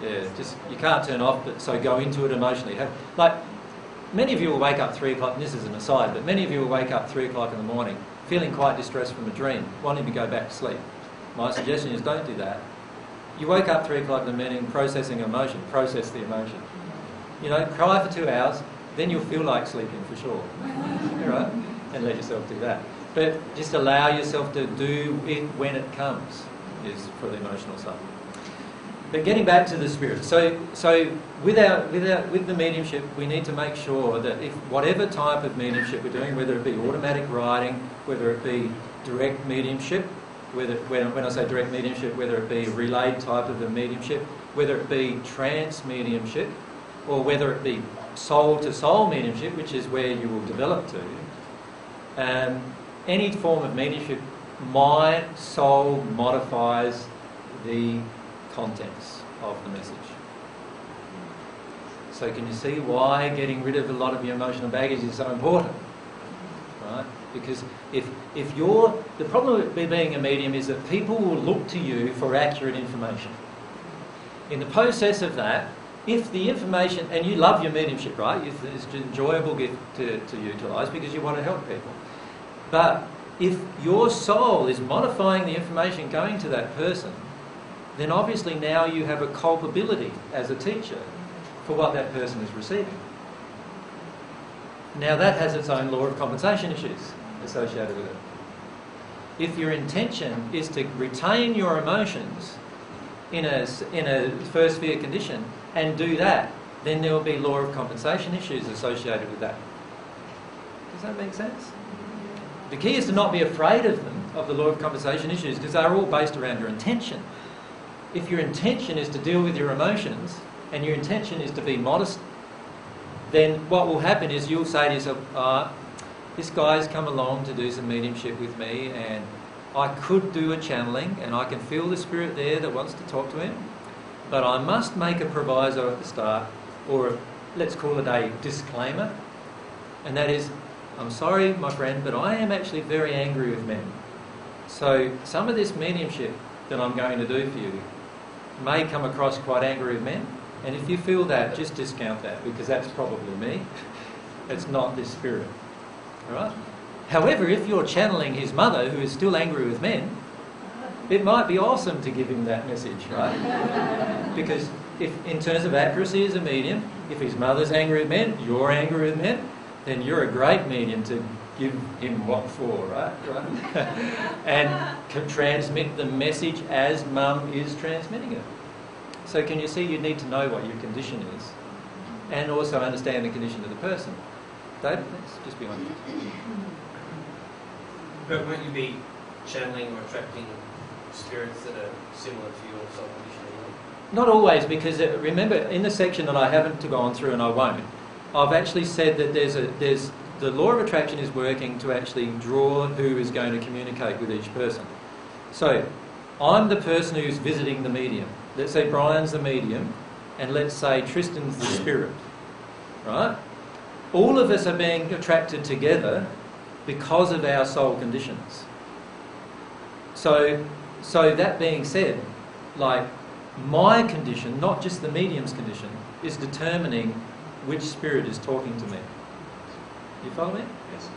Yeah, just you can't turn off, but so go into it emotionally. Have, like many of you will wake up three o'clock. This is an aside, but many of you will wake up three o'clock in the morning feeling quite distressed from a dream, wanting to go back to sleep. My suggestion is don't do that. You wake up three o'clock in the morning processing emotion, process the emotion. You know, cry for two hours, then you'll feel like sleeping for sure. right? And let yourself do that. But just allow yourself to do it when it comes, is for the emotional side. But getting back to the spirit, so so with our, with our, with the mediumship, we need to make sure that if whatever type of mediumship we're doing, whether it be automatic writing, whether it be direct mediumship, whether when, when I say direct mediumship, whether it be relayed type of a mediumship, whether it be trance mediumship, or whether it be soul to soul mediumship, which is where you will develop to. Um, any form of mediumship, my soul modifies the contents of the message. So can you see why getting rid of a lot of your emotional baggage is so important? Right? Because if if you're the problem with being a medium is that people will look to you for accurate information. In the process of that, if the information and you love your mediumship, right? It's an enjoyable gift to, to utilise because you want to help people. But if your soul is modifying the information going to that person, then obviously now you have a culpability as a teacher for what that person is receiving. Now that has its own law of compensation issues associated with it. If your intention is to retain your emotions in a, in a first sphere condition and do that, then there will be law of compensation issues associated with that. Does that make sense? The key is to not be afraid of them, of the law of compensation issues, because they're all based around your intention. If your intention is to deal with your emotions and your intention is to be modest, then what will happen is you'll say to yourself, uh, this guy's come along to do some mediumship with me and I could do a channeling and I can feel the spirit there that wants to talk to him, but I must make a proviso at the start, or let's call it a disclaimer, and that is, I'm sorry, my friend, but I am actually very angry with men. So some of this mediumship that I'm going to do for you may come across quite angry with men, and if you feel that, just discount that because that's probably me. It's not this spirit. All right? However, if you're channeling his mother, who is still angry with men, it might be awesome to give him that message, right? because if, in terms of accuracy as a medium, if his mother's angry with men, you're angry with men, then you're a great medium to give him what for, right? right? and can transmit the message as mum is transmitting it. So can you see you need to know what your condition is and also understand the condition of the person. David, thanks. Just behind you. But won't you be channeling or attracting spirits that are similar to your? Not always, because uh, remember, in the section that I haven't gone through and I won't, I've actually said that there's a there's the law of attraction is working to actually draw who is going to communicate with each person. So, I'm the person who's visiting the medium. Let's say Brian's the medium, and let's say Tristan's the spirit, right? All of us are being attracted together because of our soul conditions. So, so that being said, like my condition, not just the medium's condition, is determining which spirit is talking to me. You follow me? Yes.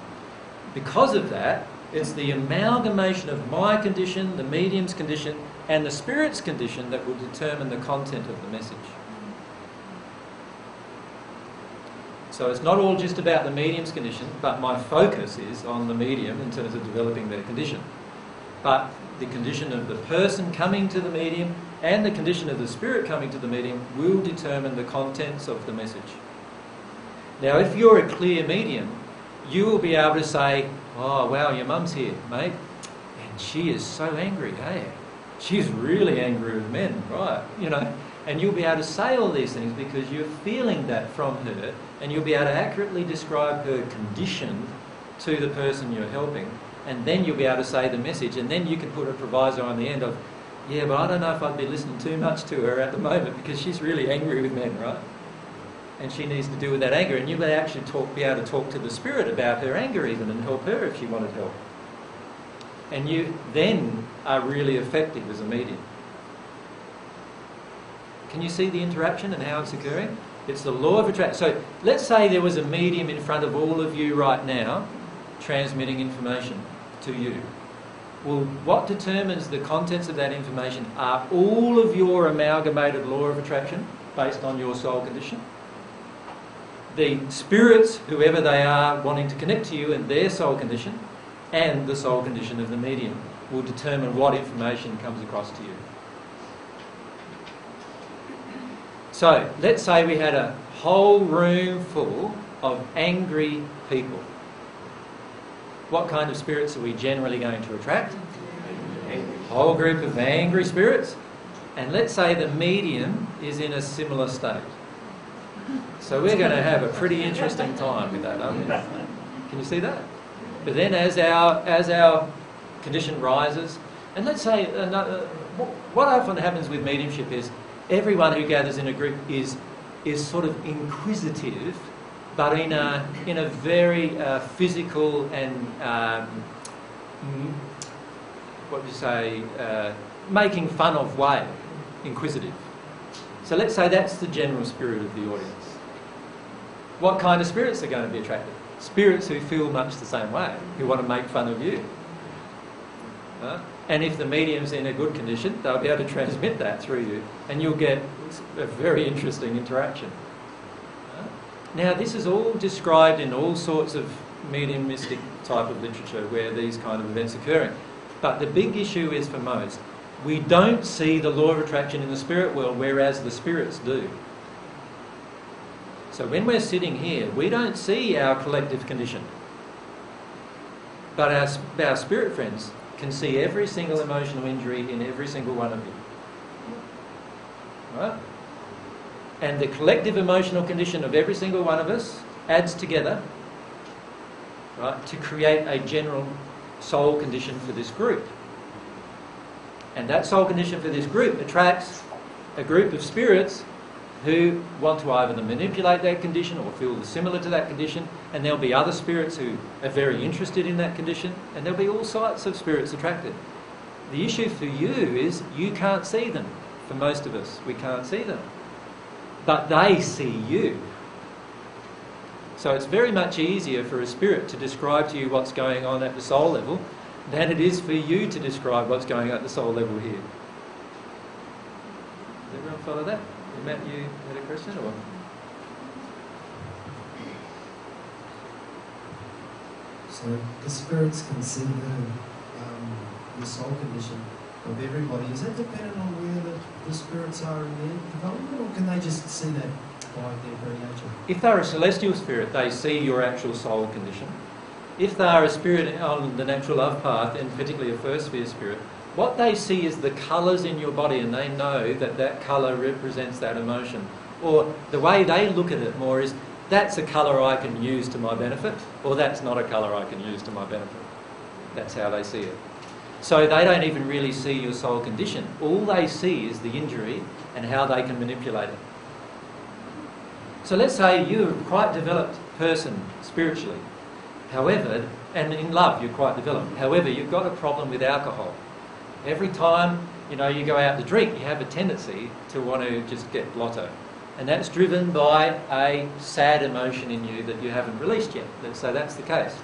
Because of that, it's the amalgamation of my condition, the medium's condition, and the spirit's condition that will determine the content of the message. So it's not all just about the medium's condition, but my focus is on the medium in terms of developing their condition. But the condition of the person coming to the medium and the condition of the spirit coming to the medium will determine the contents of the message. Now, if you're a clear medium, you will be able to say, Oh, wow, your mum's here, mate. And she is so angry, hey? She's really angry with men, right? You know, and you'll be able to say all these things because you're feeling that from her, and you'll be able to accurately describe her condition to the person you're helping, and then you'll be able to say the message, and then you can put a proviso on the end of, Yeah, but I don't know if I'd be listening too much to her at the moment because she's really angry with men, right? And she needs to deal with that anger. And you may actually talk, be able to talk to the spirit about her anger even and help her if she wanted help. And you then are really effective as a medium. Can you see the interaction and how it's occurring? It's the law of attraction. So let's say there was a medium in front of all of you right now transmitting information to you. Well, what determines the contents of that information are all of your amalgamated law of attraction based on your soul condition. The spirits, whoever they are, wanting to connect to you and their soul condition, and the soul condition of the medium will determine what information comes across to you. So, let's say we had a whole room full of angry people. What kind of spirits are we generally going to attract? A whole group of angry spirits. And let's say the medium is in a similar state. So we're going to have a pretty interesting time with that, aren't we? Can you see that? But then as our, as our condition rises, and let's say uh, another, uh, what often happens with mediumship is everyone who gathers in a group is, is sort of inquisitive, but in a, in a very uh, physical and, um, what do you say, uh, making fun of way, inquisitive. So let's say that's the general spirit of the audience. What kind of spirits are going to be attracted? Spirits who feel much the same way, who want to make fun of you. And if the medium's in a good condition, they'll be able to transmit that through you, and you'll get a very interesting interaction. Now, this is all described in all sorts of mediumistic type of literature where these kind of events are occurring. But the big issue is for most, we don't see the law of attraction in the spirit world, whereas the spirits do. So when we're sitting here, we don't see our collective condition. But our, our spirit friends can see every single emotional injury in every single one of you. Right? And the collective emotional condition of every single one of us adds together right, to create a general soul condition for this group. And that soul condition for this group attracts a group of spirits who want to either manipulate that condition or feel similar to that condition, and there'll be other spirits who are very interested in that condition, and there'll be all sorts of spirits attracted. The issue for you is you can't see them. For most of us, we can't see them. But they see you. So it's very much easier for a spirit to describe to you what's going on at the soul level than it is for you to describe what's going on at the soul level here. Does everyone follow that? Matt, you had a question or? So the spirits can see the, um, the soul condition of everybody. Is that dependent on the, spirits are in their development, or can they just see that by their very nature? If they're a celestial spirit, they see your actual soul condition. If they are a spirit on the natural love path, and particularly a first sphere spirit, what they see is the colours in your body, and they know that that colour represents that emotion. Or the way they look at it more is that's a colour I can use to my benefit, or that's not a colour I can use to my benefit. That's how they see it. So they don't even really see your soul condition. All they see is the injury and how they can manipulate it. So let's say you're a quite developed person spiritually. However, and in love you're quite developed. However, you've got a problem with alcohol. Every time you know you go out to drink, you have a tendency to want to just get blotto. And that's driven by a sad emotion in you that you haven't released yet. So that's the case.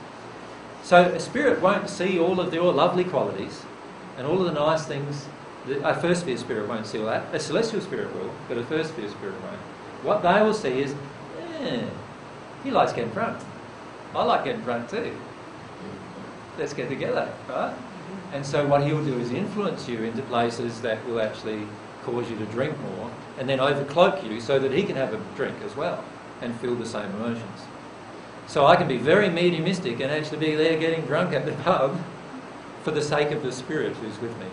So a spirit won't see all of your lovely qualities and all of the nice things. That A first sphere spirit won't see all that. A celestial spirit will, but a first sphere spirit won't. What they will see is, eh, he likes getting drunk. I like getting drunk too. Let's get together, right? And so what he'll do is influence you into places that will actually cause you to drink more and then overcloak you so that he can have a drink as well and feel the same emotions. So I can be very mediumistic and actually be there getting drunk at the pub for the sake of the spirit who's with me.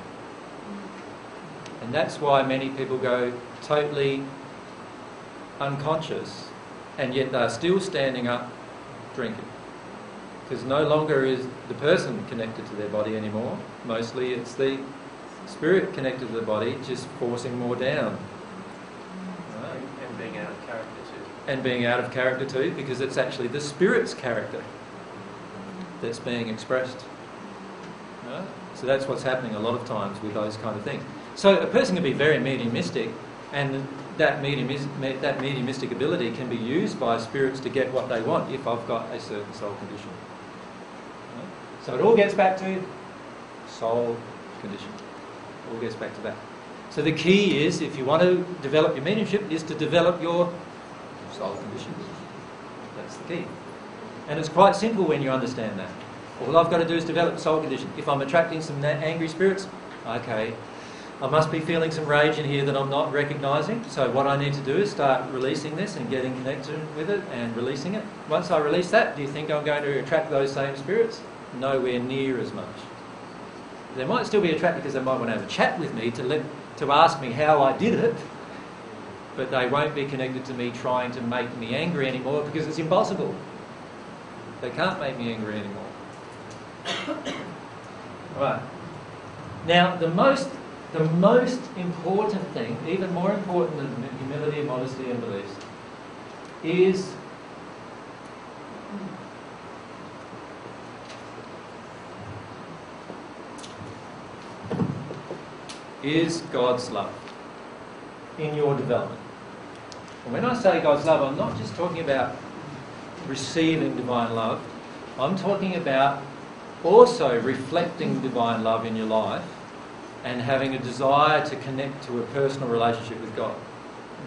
And that's why many people go totally unconscious and yet they're still standing up drinking. Because no longer is the person connected to their body anymore. Mostly it's the Spirit connected to the body, just forcing more down. Right? And, and being out of character too. And being out of character too, because it's actually the Spirit's character that's being expressed. Right? So that's what's happening a lot of times with those kind of things. So a person can be very mediumistic, and that that mediumistic ability can be used by spirits to get what they want if I've got a certain soul condition. Right? So it all gets back to soul condition. All gets back to that. So the key is, if you want to develop your mediumship, is to develop your soul condition. That's the key. And it's quite simple when you understand that. All I've got to do is develop soul condition. If I'm attracting some angry spirits, okay, I must be feeling some rage in here that I'm not recognising. So what I need to do is start releasing this and getting connected with it and releasing it. Once I release that, do you think I'm going to attract those same spirits? Nowhere near as much. They might still be attracted because they might want to have a chat with me to let to ask me how I did it, but they won't be connected to me trying to make me angry anymore because it's impossible. They can't make me angry anymore. right. Now, the most, the most important thing, even more important than humility, modesty, and beliefs, is is God's love in your development. And when I say God's love, I'm not just talking about receiving divine love, I'm talking about also reflecting divine love in your life and having a desire to connect to a personal relationship with God.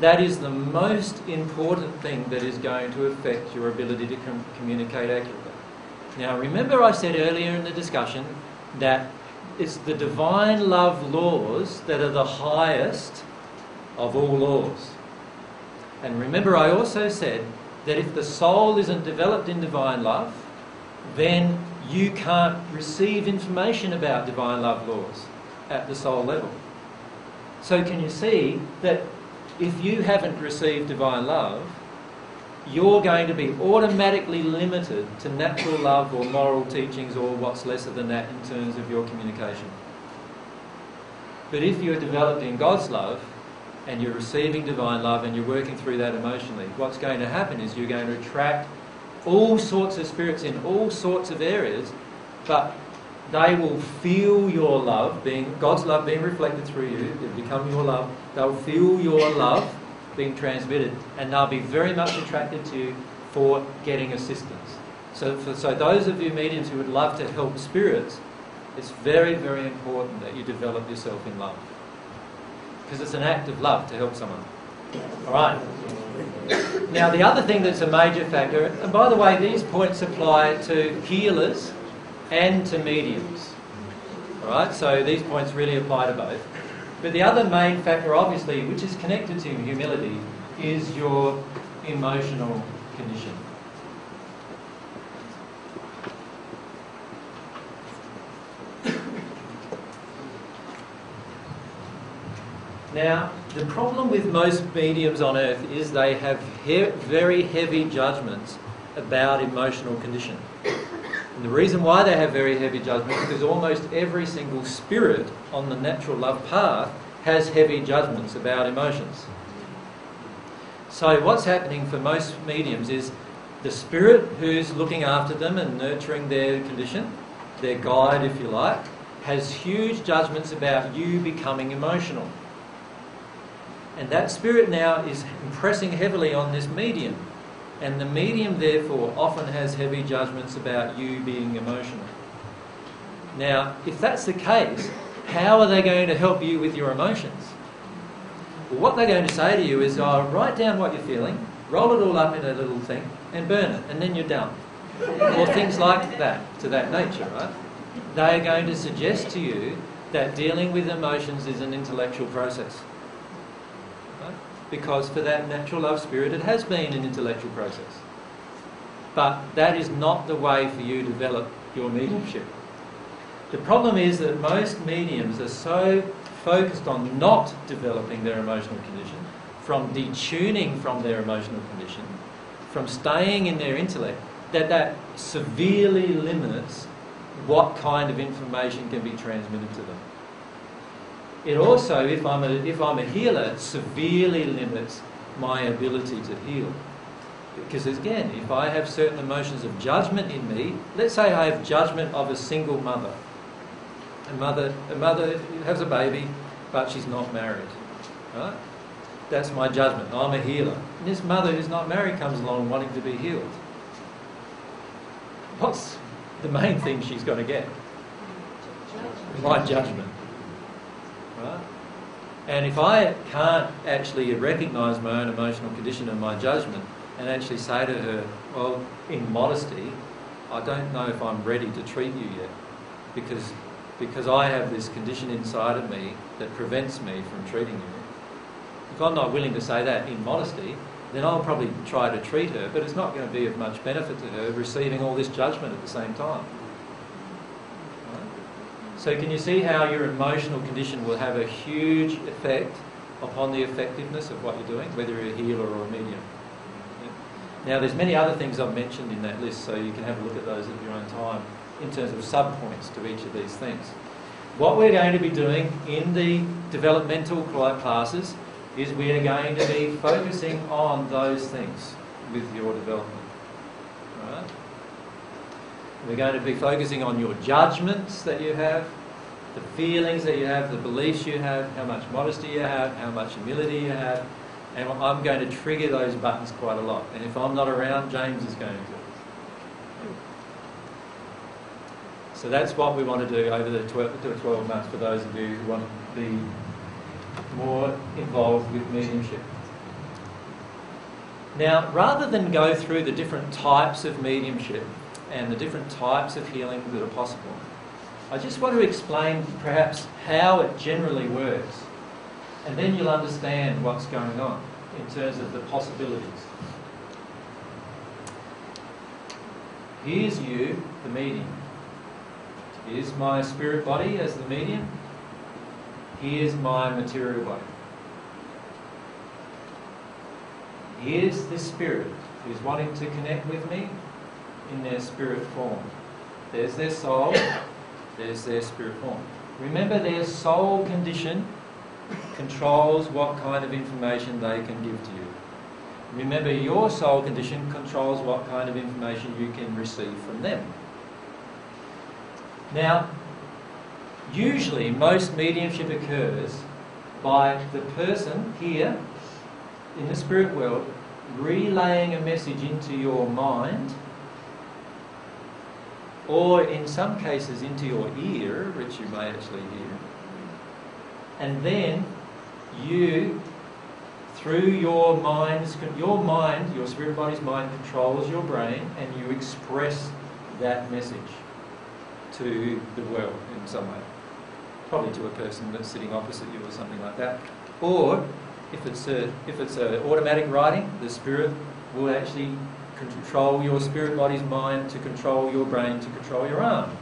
That is the most important thing that is going to affect your ability to com- communicate accurately. Now, remember, I said earlier in the discussion that it's the divine love laws that are the highest of all laws. And remember, I also said that if the soul isn't developed in divine love, then you can't receive information about divine love laws at the soul level. So, can you see that if you haven't received divine love, you're going to be automatically limited to natural love or moral teachings or what's lesser than that in terms of your communication. But if you're developed in God's love and you're receiving divine love and you're working through that emotionally, what's going to happen is you're going to attract all sorts of spirits in all sorts of areas, but they will feel your love being God's love being reflected through you. It'll become your love. They'll feel your love being transmitted, and they'll be very much attracted to you for getting assistance. So, for, so those of you mediums who would love to help spirits, it's very, very important that you develop yourself in love, because it's an act of love to help someone. All right. Now, the other thing that's a major factor, and by the way, these points apply to healers and to mediums. All right, so these points really apply to both. But the other main factor, obviously, which is connected to humility, is your emotional condition. Now, the problem with most mediums on earth is they have he- very heavy judgments about emotional condition. And the reason why they have very heavy judgments is because almost every single spirit on the natural love path has heavy judgments about emotions. So, what's happening for most mediums is the spirit who's looking after them and nurturing their condition, their guide, if you like, has huge judgments about you becoming emotional. And that spirit now is impressing heavily on this medium. And the medium, therefore, often has heavy judgments about you being emotional. Now, if that's the case, how are they going to help you with your emotions? Well, what they're going to say to you is, oh, write down what you're feeling, roll it all up in a little thing, and burn it, and then you're done. or things like that, to that nature, right? They are going to suggest to you that dealing with emotions is an intellectual process because for that natural love spirit, it has been an intellectual process. But that is not the way for you to develop your mediumship. The problem is that most mediums are so focused on not developing their emotional condition, from detuning from their emotional condition, from staying in their intellect, that that severely limits what kind of information can be transmitted to them. It also, if I'm a, if I'm a healer, severely limits my ability to heal. Because again, if I have certain emotions of judgment in me, let's say I have judgment of a single mother. A mother, a mother has a baby, but she's not married. Right? That's my judgment. I'm a healer. And this mother who's not married comes along wanting to be healed. What's the main thing she's going to get? My judgment. Right? And if I can't actually recognise my own emotional condition and my judgment and actually say to her, well, in modesty, I don't know if I'm ready to treat you yet because, because I have this condition inside of me that prevents me from treating you. If I'm not willing to say that in modesty, then I'll probably try to treat her, but it's not going to be of much benefit to her receiving all this judgment at the same time. So, can you see how your emotional condition will have a huge effect upon the effectiveness of what you're doing, whether you're a healer or a medium? Yeah. Now, there's many other things I've mentioned in that list, so you can have a look at those at your own time in terms of subpoints to each of these things. What we're going to be doing in the developmental classes is we are going to be focusing on those things with your development. We're going to be focusing on your judgments that you have, the feelings that you have, the beliefs you have, how much modesty you have, how much humility you have, and I'm going to trigger those buttons quite a lot. And if I'm not around, James is going to. So that's what we want to do over the 12, the 12 months for those of you who want to be more involved with mediumship. Now, rather than go through the different types of mediumship and the different types of healing that are possible, I just want to explain perhaps how it generally works. And then you'll understand what's going on in terms of the possibilities. Here's you, the medium. Here's my spirit body as the medium. Here's my material body. Here's the spirit who's wanting to connect with me in their spirit form. There's their soul, there's their spirit form. Remember, their soul condition controls what kind of information they can give to you. Remember, your soul condition controls what kind of information you can receive from them. Now, usually most mediumship occurs by the person here in the spirit world relaying a message into your mind or in some cases into your ear, which you may actually hear. And then you, through your mind's, your mind, your spirit body's mind controls your brain and you express that message to the world in some way. Probably to a person that's sitting opposite you or something like that. Or if it's a, if it's an automatic writing, the spirit will actually control your spirit body's mind to control your brain to control your arm.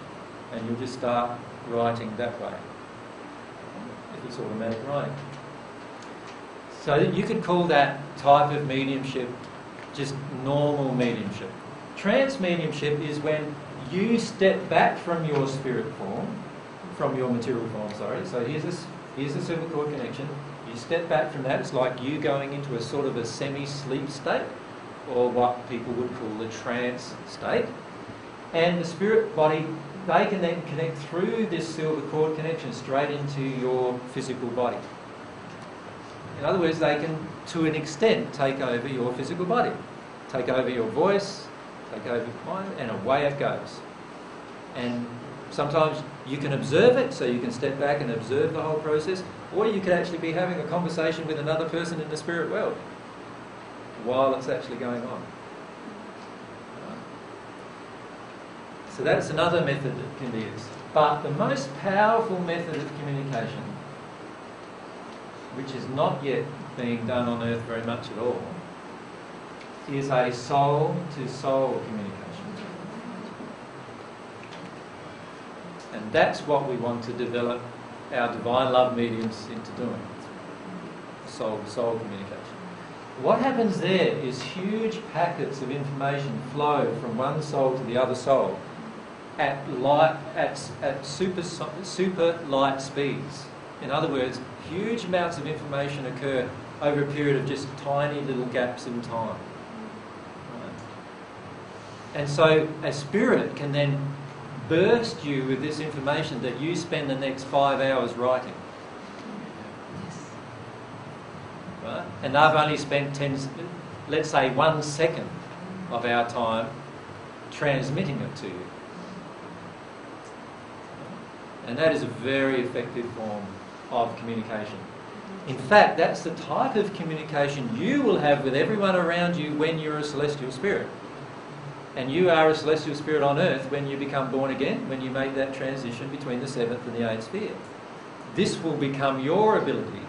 And you'll just start writing that way. If it's automatic writing. So you could call that type of mediumship just normal mediumship. Trance mediumship is when you step back from your spirit form, from your material form, sorry. So here's this here's the silver cord connection. You step back from that, it's like you going into a sort of a semi-sleep state, or what people would call the trance state. And the spirit body, they can then connect through this silver cord connection straight into your physical body. In other words, they can, to an extent, take over your physical body, take over your voice, take over your mind, and away it goes. And sometimes you can observe it, so you can step back and observe the whole process, or you could actually be having a conversation with another person in the spirit world while it's actually going on. So that's another method that can be used. But the most powerful method of communication, which is not yet being done on earth very much at all, is a soul to soul communication. And that's what we want to develop our divine love mediums into doing soul to soul communication. What happens there is huge packets of information flow from one soul to the other soul at light at, at super super light speeds. In other words, huge amounts of information occur over a period of just tiny little gaps in time. And so a spirit can then burst you with this information that you spend the next five hours writing. Right? And they've only spent 10, let's say one second of our time transmitting it to you. And that is a very effective form of communication. In fact, that's the type of communication you will have with everyone around you when you're a celestial spirit. And you are a celestial spirit on earth when you become born again, when you make that transition between the seventh and the eighth sphere. This will become your ability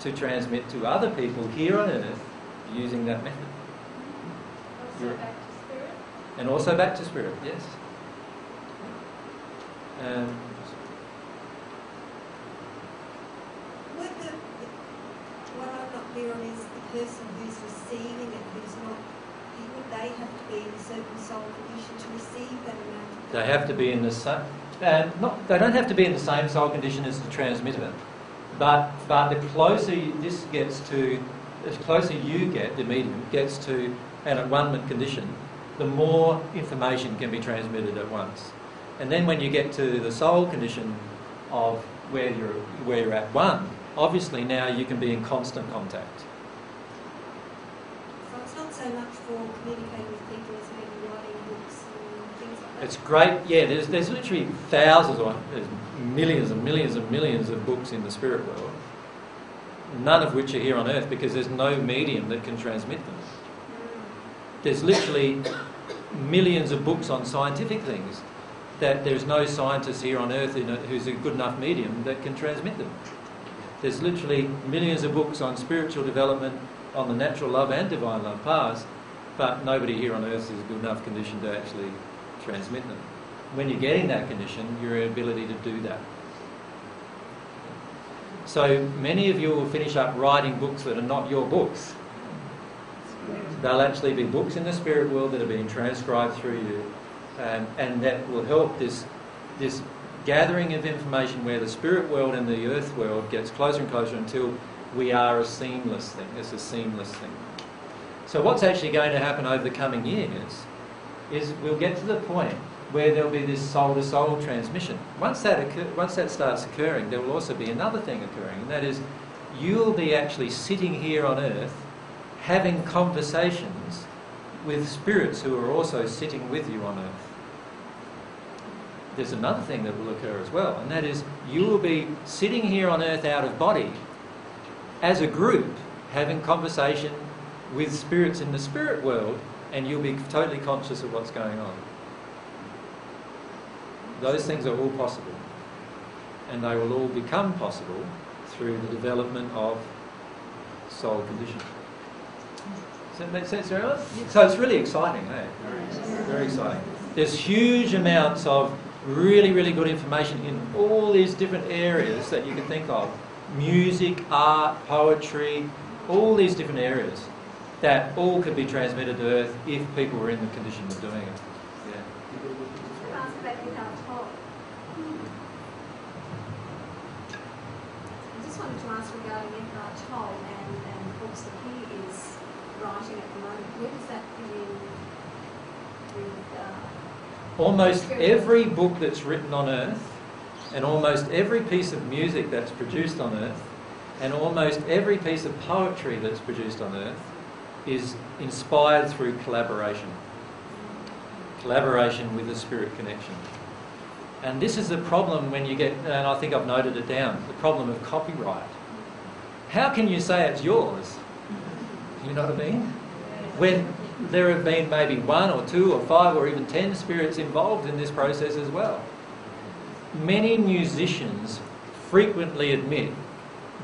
to transmit to other people here on earth using that method. Also back to spirit. And also back to spirit, yes. Um, Would the, what I'm not clear on is the person who's receiving it, who's not, would they have to be in a certain soul condition to receive that amount? they have to be in the same. Uh, not, they don't have to be in the same soul condition as the transmitter, but but the closer you, this gets to, the closer you get, the medium gets to an at one condition, the more information can be transmitted at once. And then when you get to the soul condition of where you're where you're at one, obviously now you can be in constant contact. So it's not so much for communicating with people as maybe writing books and things like that? It's great. Yeah, there's, there's literally thousands there's millions and millions and millions of books in the spirit world, none of which are here on earth because there's no medium that can transmit them. There's literally millions of books on scientific things that there's no scientist here on earth a, who's a good enough medium that can transmit them. There's literally millions of books on spiritual development, on the natural love and divine love paths, but nobody here on earth is a good enough condition to actually transmit them. When you get in that condition, your ability to do that. So many of you will finish up writing books that are not your books. They'll actually be books in the spirit world that are being transcribed through you, um, and that will help this this gathering of information where the spirit world and the earth world gets closer and closer until we are a seamless thing. It's a seamless thing. So what's actually going to happen over the coming years is we'll get to the point where there'll be this soul-to-soul transmission. Once that occur, once that starts occurring, there will also be another thing occurring, and that is you'll be actually sitting here on earth having conversations with spirits who are also sitting with you on earth. There's another thing that will occur as well, and that is you will be sitting here on earth out of body as a group having conversation with spirits in the spirit world, and you'll be totally conscious of what's going on. Those things are all possible, and they will all become possible through the development of soul condition. Does that make sense, everyone? So it's really exciting, eh? Very exciting. There's huge amounts of really, really good information in all these different areas that you can think of music, art, poetry, all these different areas that all could be transmitted to Earth if people were in the condition of doing it. Yeah. Ask about Eckhart Tolle. I just wanted to ask regarding Eckhart Tolle and, and the books that he is writing at the moment. Where does that fit in with, uh, Almost every book that's written on Earth, and almost every piece of music that's produced on Earth, and almost every piece of poetry that's produced on Earth is inspired through collaboration. Collaboration with the spirit connection. And this is the problem when you get, and I think I've noted it down, the problem of copyright. How can you say it's yours? You know what I mean? When there have been maybe one or two or five or even ten spirits involved in this process as well. Many musicians frequently admit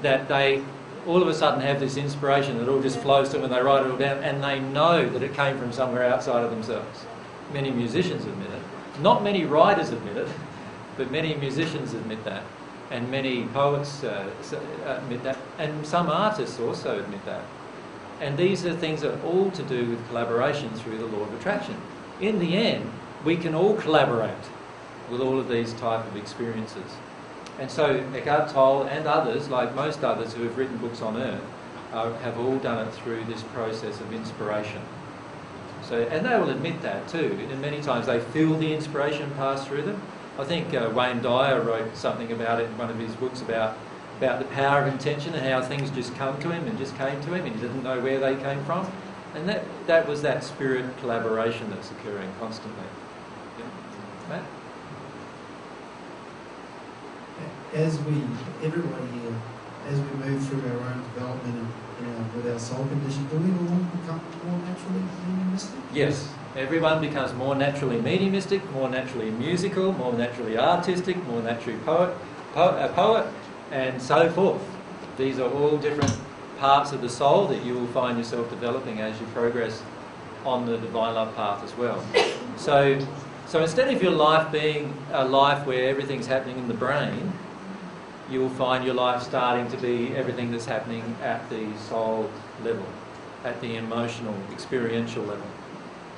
that they all of a sudden have this inspiration that all just flows to them and they write it all down and they know that it came from somewhere outside of themselves. Many musicians admit it. Not many writers admit it, but many musicians admit that. And many poets uh, admit that. And some artists also admit that. And these are things that are all to do with collaboration through the law of attraction. In the end, we can all collaborate with all of these type of experiences. And so Eckhart Tolle and others, like most others who have written books on earth, uh, have all done it through this process of inspiration. So, and they will admit that too. And many times they feel the inspiration pass through them. I think uh, Wayne Dyer wrote something about it in one of his books about about the power of intention and how things just come to him and just came to him and he didn't know where they came from. And that, that was that spirit collaboration that's occurring constantly. Yeah. Matt? As we, everyone here, as we move through our own development in our, with our soul condition, do we all become more naturally mediumistic? Yes. Everyone becomes more naturally mediumistic, more naturally musical, more naturally artistic, more naturally poet, po- a poet, and so forth. These are all different parts of the soul that you will find yourself developing as you progress on the divine love path as well. So, so instead of your life being a life where everything's happening in the brain, you will find your life starting to be everything that's happening at the soul level, at the emotional, experiential level.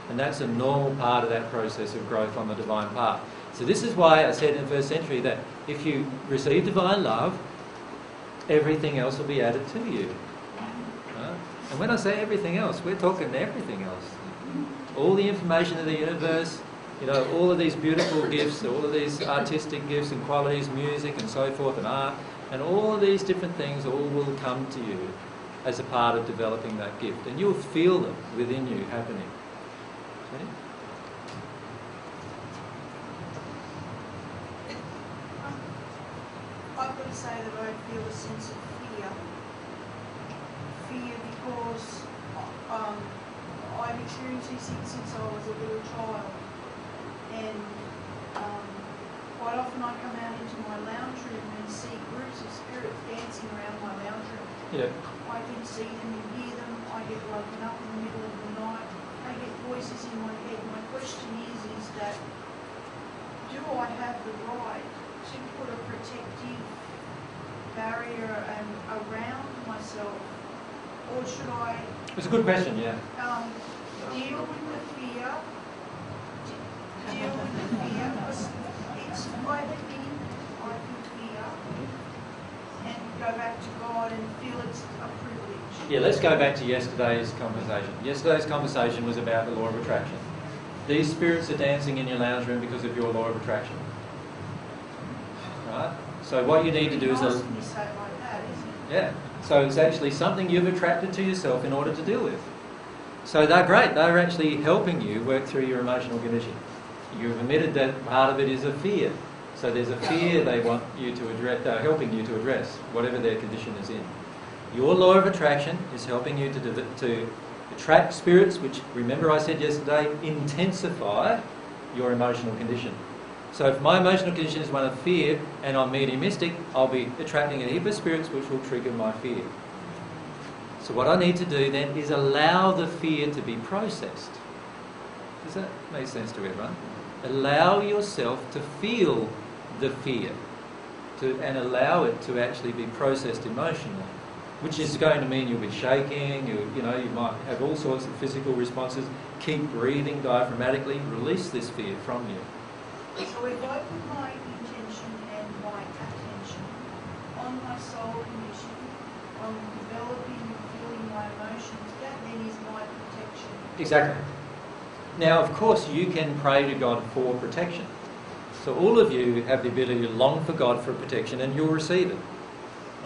And that's a normal part of that process of growth on the divine path. So this is why I said in the first century that if you receive divine love, everything else will be added to you. Right? And when I say everything else, we're talking everything else. All the information of the universe, you know, all of these beautiful gifts, all of these artistic gifts and qualities, music and so forth, and art, and all of these different things all will come to you as a part of developing that gift. And you'll feel them within you happening. I've got to say that I feel a sense of fear. Fear because um, I've experienced these things since I was a little child. And um, quite often I come out into my lounge room and see groups of spirits dancing around my lounge room. Yeah. I can see them and hear them. I get woken up in the middle of the night. I get voices in my head. My question is, is that do I have the right to put a protective barrier and around myself, or should I It's a good question, yeah. um, deal with the fear? Deal with the fear. It's I have been, I feel fear, and go back to God and feel it's a. Yeah, let's go back to yesterday's conversation. Yesterday's conversation was about the law of attraction. These spirits are dancing in your lounge room because of your law of attraction. Right? So what you need to do is... A, when you say it like that, isn't it? yeah. So it's actually something you've attracted to yourself in order to deal with. So they're great. They're actually helping you work through your emotional condition. You've admitted that part of it is a fear. So there's a fear they want you to address, they're helping you to address, whatever their condition is in. Your law of attraction is helping you to, to attract spirits, which, remember I said yesterday, intensify your emotional condition. So if my emotional condition is one of fear and I'm mediumistic, I'll be attracting a heap of spirits which will trigger my fear. So what I need to do then is allow the fear to be processed. Does that make sense to everyone? Allow yourself to feel the fear to, and allow it to actually be processed emotionally, which is going to mean you'll be shaking, you, you know, you might have all sorts of physical responses. Keep breathing diaphragmatically, release this fear from you. So if I put my intention and my attention on my soul condition, on developing and feeling my emotions, that then is my protection. Exactly. Now, of course, you can pray to God for protection. So all of you have the ability to long for God for protection and you'll receive it.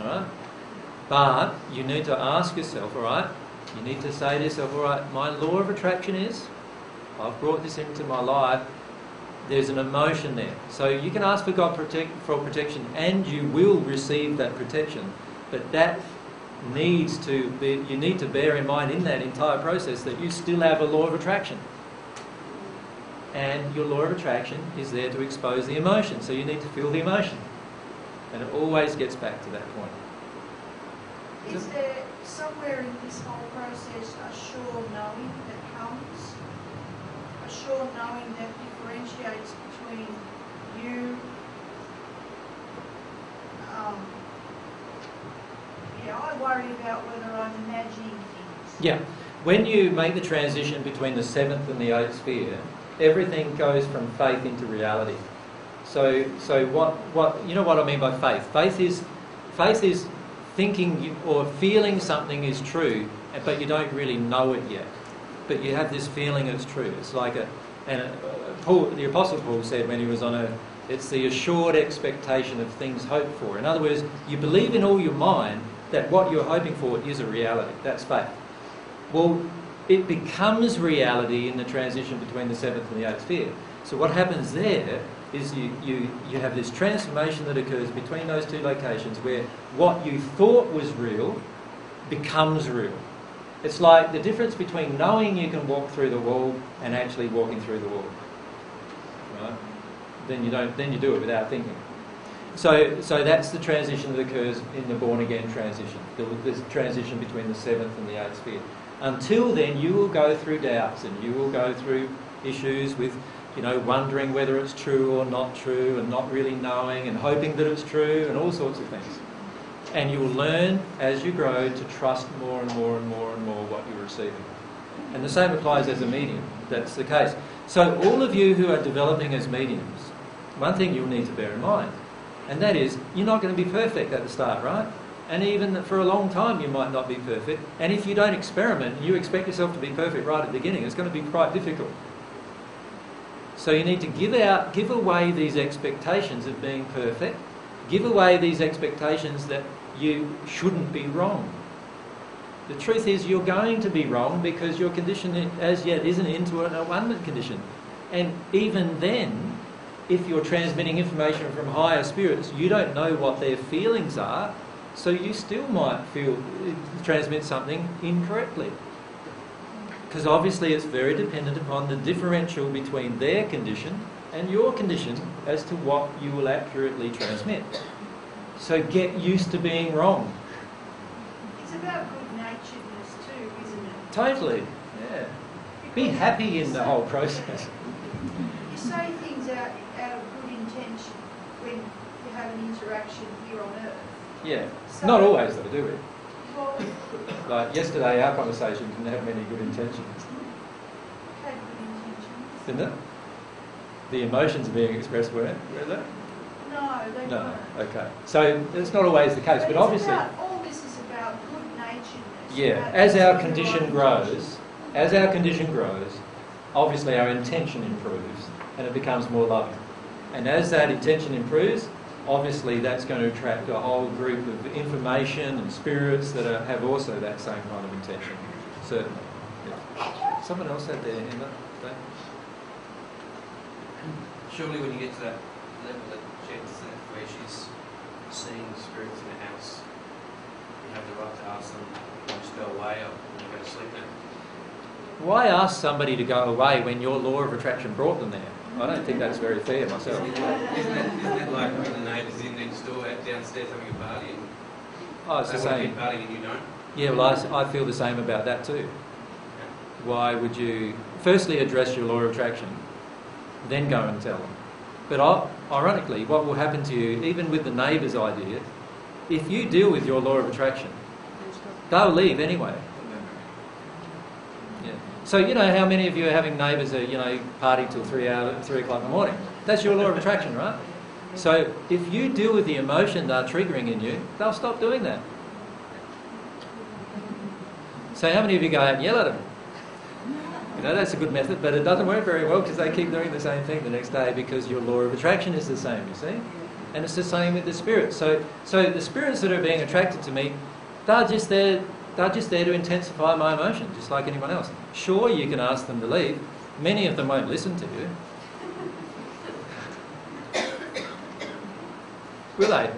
All right? But you need to ask yourself, all right? You need to say to yourself, all right, my law of attraction is, I've brought this into my life, there's an emotion there. So you can ask for God protect, for protection and you will receive that protection. But that needs to be, you need to bear in mind in that entire process that you still have a law of attraction. And your law of attraction is there to expose the emotion. So you need to feel the emotion. And it always gets back to that point. Is there somewhere in this whole process a sure knowing that comes? A sure knowing that differentiates between you, um, yeah, I worry about whether I'm imagining things. Yeah. When you make the transition between the seventh and the eighth sphere, everything goes from faith into reality. So, so what, what, you know what I mean by faith? Faith is, faith is thinking or feeling something is true, but you don't really know it yet. But you have this feeling it's true. It's like a, and uh, Paul, the Apostle Paul said when he was on a, it's the assured expectation of things hoped for. In other words, you believe in all your mind that what you're hoping for is a reality. That's faith. Well, it becomes reality in the transition between the seventh and the eighth sphere. So what happens there is you, you, you have this transformation that occurs between those two locations where what you thought was real becomes real. It's like the difference between knowing you can walk through the wall and actually walking through the wall. Right? Then you don't then you do it without thinking. So, so that's the transition that occurs in the born again transition, the, the transition between the seventh and the eighth sphere. Until then, you will go through doubts and you will go through issues with, you know, wondering whether it's true or not true and not really knowing and hoping that it's true and all sorts of things. And you will learn as you grow to trust more and more and more and more what you're receiving. And the same applies as a medium. That's the case. So, all of you who are developing as mediums, one thing you'll need to bear in mind, and that is you're not going to be perfect at the start, right? And even that for a long time, you might not be perfect. And if you don't experiment and you expect yourself to be perfect right at the beginning, it's going to be quite difficult. So you need to give out, give away these expectations of being perfect. Give away these expectations that you shouldn't be wrong. The truth is, you're going to be wrong because your condition as yet isn't into an abundant condition. And even then, if you're transmitting information from higher spirits, you don't know what their feelings are, so you still might feel uh, transmit something incorrectly. Because obviously it's very dependent upon the differential between their condition and your condition as to what you will accurately transmit. So get used to being wrong. It's about good naturedness too, isn't it? Totally, yeah. Be happy in the whole process. You say things out, out of good intention when you have an interaction here on earth. Yeah. So- Not always though, do we? Like yesterday, our conversation didn't have many good intentions, had good intentions. didn't it? The emotions being expressed weren't, were they? No, they No. weren't. Okay. So it's not always the case, but it's obviously, about, all this is about good naturedness. yeah. As our condition grows, as our condition grows, obviously our intention improves and it becomes more loving. And as that intention improves, obviously that's going to attract a whole group of information and spirits that are, have also that same kind of intention. Certainly. Yeah. Someone else had their hand up. Dave? Surely when you get to that level that at, where she's seeing spirits in the house, you have the right to ask them, to just go away or go to sleep now? Why ask somebody to go away when your law of attraction brought them there? I don't think that's very fair myself. Isn't that, isn't that like when the neighbours in next door out downstairs having a party and Oh, it's the they want to same. be partying and you don't? Yeah, well, I feel the same about that too. Why would you firstly address your law of attraction, then go and tell them? But ironically, what will happen to you, even with the neighbour's idea, if you deal with your law of attraction, they'll leave anyway. So you know how many of you are having neighbours that you know party till three hour, three o'clock in the morning? That's your law of attraction, right? So if you deal with the emotion they're triggering in you, they'll stop doing that. So how many of you go out and yell at them? You know, that's a good method, but it doesn't work very well because they keep doing the same thing the next day because your law of attraction is the same, you see? And it's the same with the spirits. So, so the spirits that are being attracted to me, they're just there, they're just there to intensify my emotion, just like anyone else. Sure, you can ask them to leave. Many of them won't listen to you. Will they?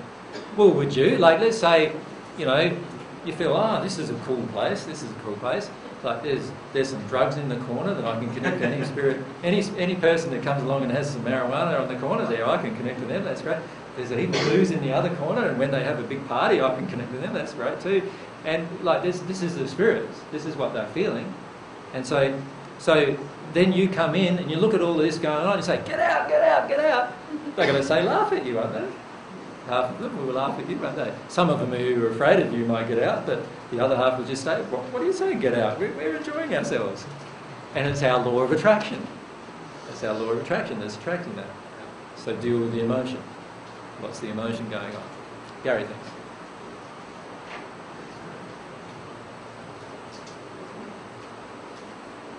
Well, would you? Like, let's say, you know, you feel, ah, this is a cool place. This is a cool place. Like, there's there's some drugs in the corner that I can connect to any spirit, any any person that comes along and has some marijuana on the corner there, I can connect to them. That's great. There's a heap of booze in the other corner, and when they have a big party, I can connect with them. That's great too. And like this, this is the spirits. This is what they're feeling. And so, so then you come in and you look at all this going on. And You say, "Get out! Get out! Get out!" They're going to say, "Laugh at you, aren't they?" Half of them will laugh at you, won't they? Some of them who are afraid of you might get out, but the other half will just say, What, what are you saying, get out? We're, we're enjoying ourselves. And it's our law of attraction. It's our law of attraction that's attracting that. So deal with the emotion. What's the emotion going on? Gary, thanks.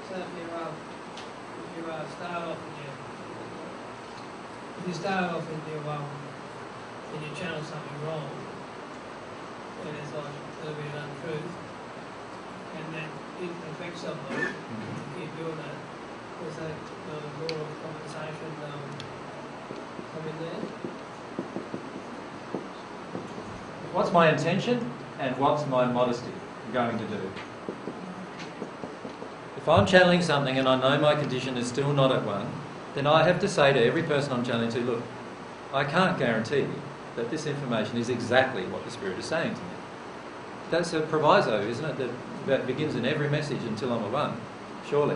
So if you, uh, if you uh, start off and you, if you start off and your um, and you channel something wrong, where there's like a little bit of untruth, and then it affects somebody, you keep doing that, was that the law of compensation, um, come in there? What's my intention and what's my modesty going to do? If I'm channeling something and I know my condition is still not at one, then I have to say to every person I'm channeling to, look, I can't guarantee that this information is exactly what the Spirit is saying to me. That's a proviso, isn't it? That, that begins in every message until I'm a one, surely.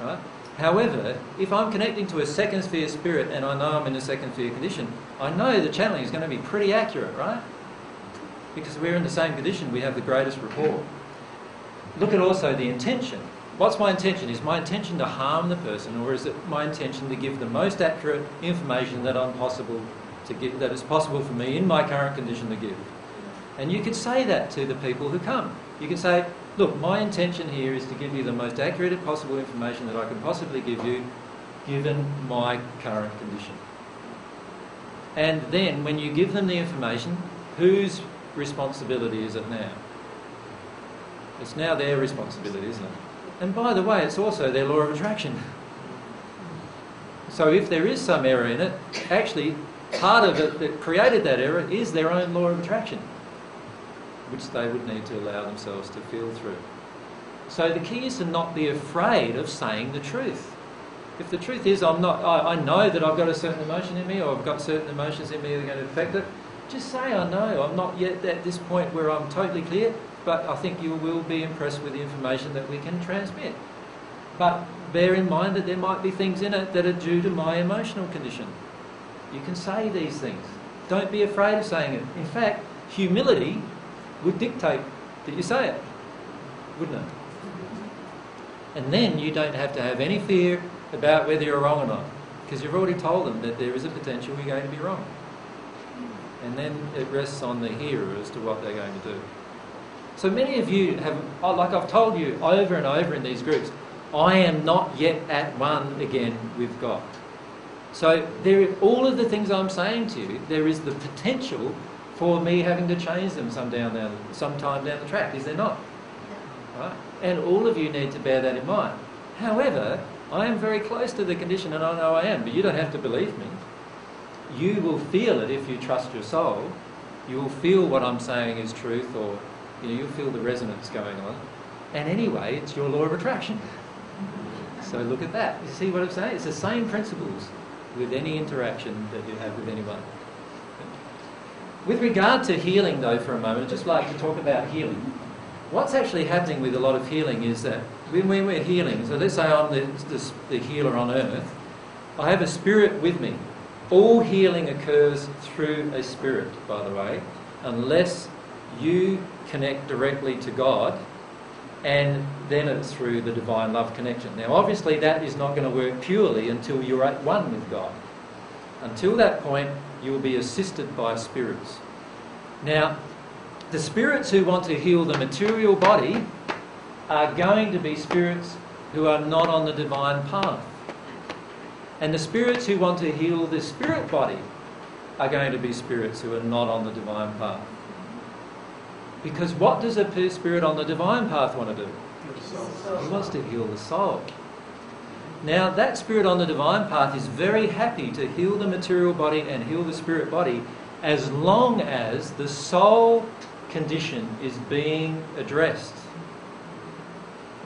Right? However, if I'm connecting to a second sphere spirit and I know I'm in a second sphere condition, I know the channeling is going to be pretty accurate, right? Because we're in the same condition, we have the greatest rapport. Look at also the intention. What's my intention? Is my intention to harm the person, or is it my intention to give the most accurate information that I'm possible to give, that is possible for me in my current condition to give? And you could say that to the people who come. You can say, look, my intention here is to give you the most accurate possible information that I can possibly give you, given my current condition. And then, when you give them the information, whose responsibility is it now? It's now their responsibility, isn't it? And by the way, it's also their law of attraction. So if there is some error in it, actually, part of it that created that error is their own law of attraction, which they would need to allow themselves to feel through. So the key is to not be afraid of saying the truth. If the truth is, I'm not, I, I know that I've got a certain emotion in me, or I've got certain emotions in me that are going to affect it, just say, I know. I'm not yet at this point where I'm totally clear, but I think you will be impressed with the information that we can transmit. But bear in mind that there might be things in it that are due to my emotional condition. You can say these things. Don't be afraid of saying it. In fact, humility would dictate that you say it, wouldn't it? And then you don't have to have any fear about whether you're wrong or not, because you've already told them that there is a potential you're going to be wrong. And then it rests on the hearer as to what they're going to do. So many of you have, oh, like I've told you over and over in these groups, I am not yet at one again with God. So there, all of the things I'm saying to you, there is the potential for me having to change them some down, down sometime down the track. Is there not? Right? And all of you need to bear that in mind. However, I am very close to the condition, and I know I am, but you don't have to believe me. You will feel it if you trust your soul. You will feel what I'm saying is truth, or you know, you'll feel the resonance going on. And anyway, it's your law of attraction. So look at that. You see what I'm saying? It's the same principles with any interaction that you have with anyone. With regard to healing, though, for a moment, I'd just like to talk about healing. What's actually happening with a lot of healing is that when we're healing, so let's say I'm the, the, the healer on earth, I have a spirit with me. All healing occurs through a spirit, by the way, unless you connect directly to God and then it's through the divine love connection. Now, obviously, that is not going to work purely until you're at one with God. Until that point, you will be assisted by spirits. Now, the spirits who want to heal the material body are going to be spirits who are not on the divine path. And the spirits who want to heal the spirit body are going to be spirits who are not on the divine path. Because what does a spirit on the divine path want to do? He wants to heal the soul. Now, that spirit on the divine path is very happy to heal the material body and heal the spirit body as long as the soul condition is being addressed.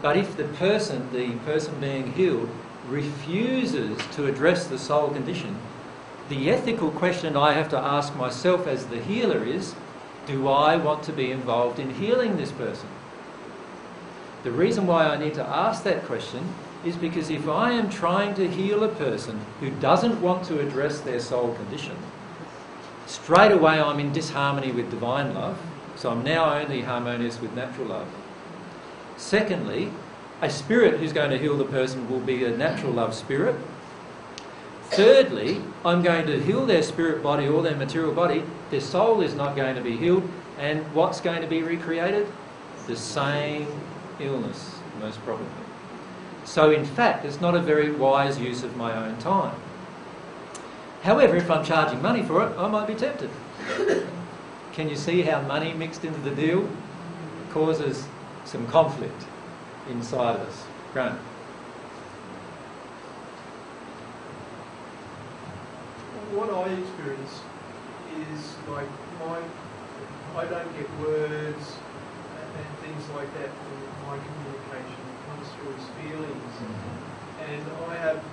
But if the person, the person being healed, refuses to address the soul condition, the ethical question I have to ask myself as the healer is do I want to be involved in healing this person? The reason why I need to ask that question is because if I am trying to heal a person who doesn't want to address their soul condition, straight away I'm in disharmony with divine love, so I'm now only harmonious with natural love. Secondly, a spirit who's going to heal the person will be a natural love spirit. Thirdly, I'm going to heal their spirit body or their material body. Their soul is not going to be healed. And what's going to be recreated? The same illness, most probably. So, in fact, it's not a very wise use of my own time. However, if I'm charging money for it, I might be tempted. Can you see how money mixed into the deal causes some conflict inside of us? Grant. What I experience is like my, I don't get words and, and things like that from my communication. It comes through as feelings. And I have,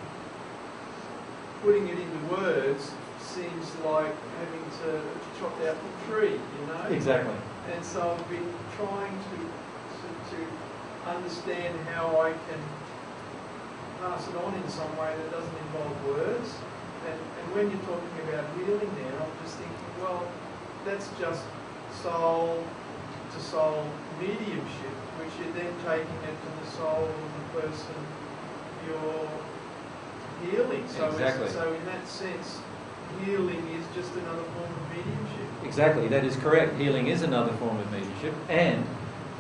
putting it into words seems like having to chop out the tree, you know? Exactly. And so I've been trying to, to, to understand how I can pass it on in some way that doesn't involve words. And, and when you're talking about healing now, I'm just thinking, well, that's just soul to soul mediumship, which you're then taking it to the soul of the person you're healing. So, Exactly. so in that sense, healing is just another form of mediumship. Exactly, that is correct. Healing is another form of mediumship, and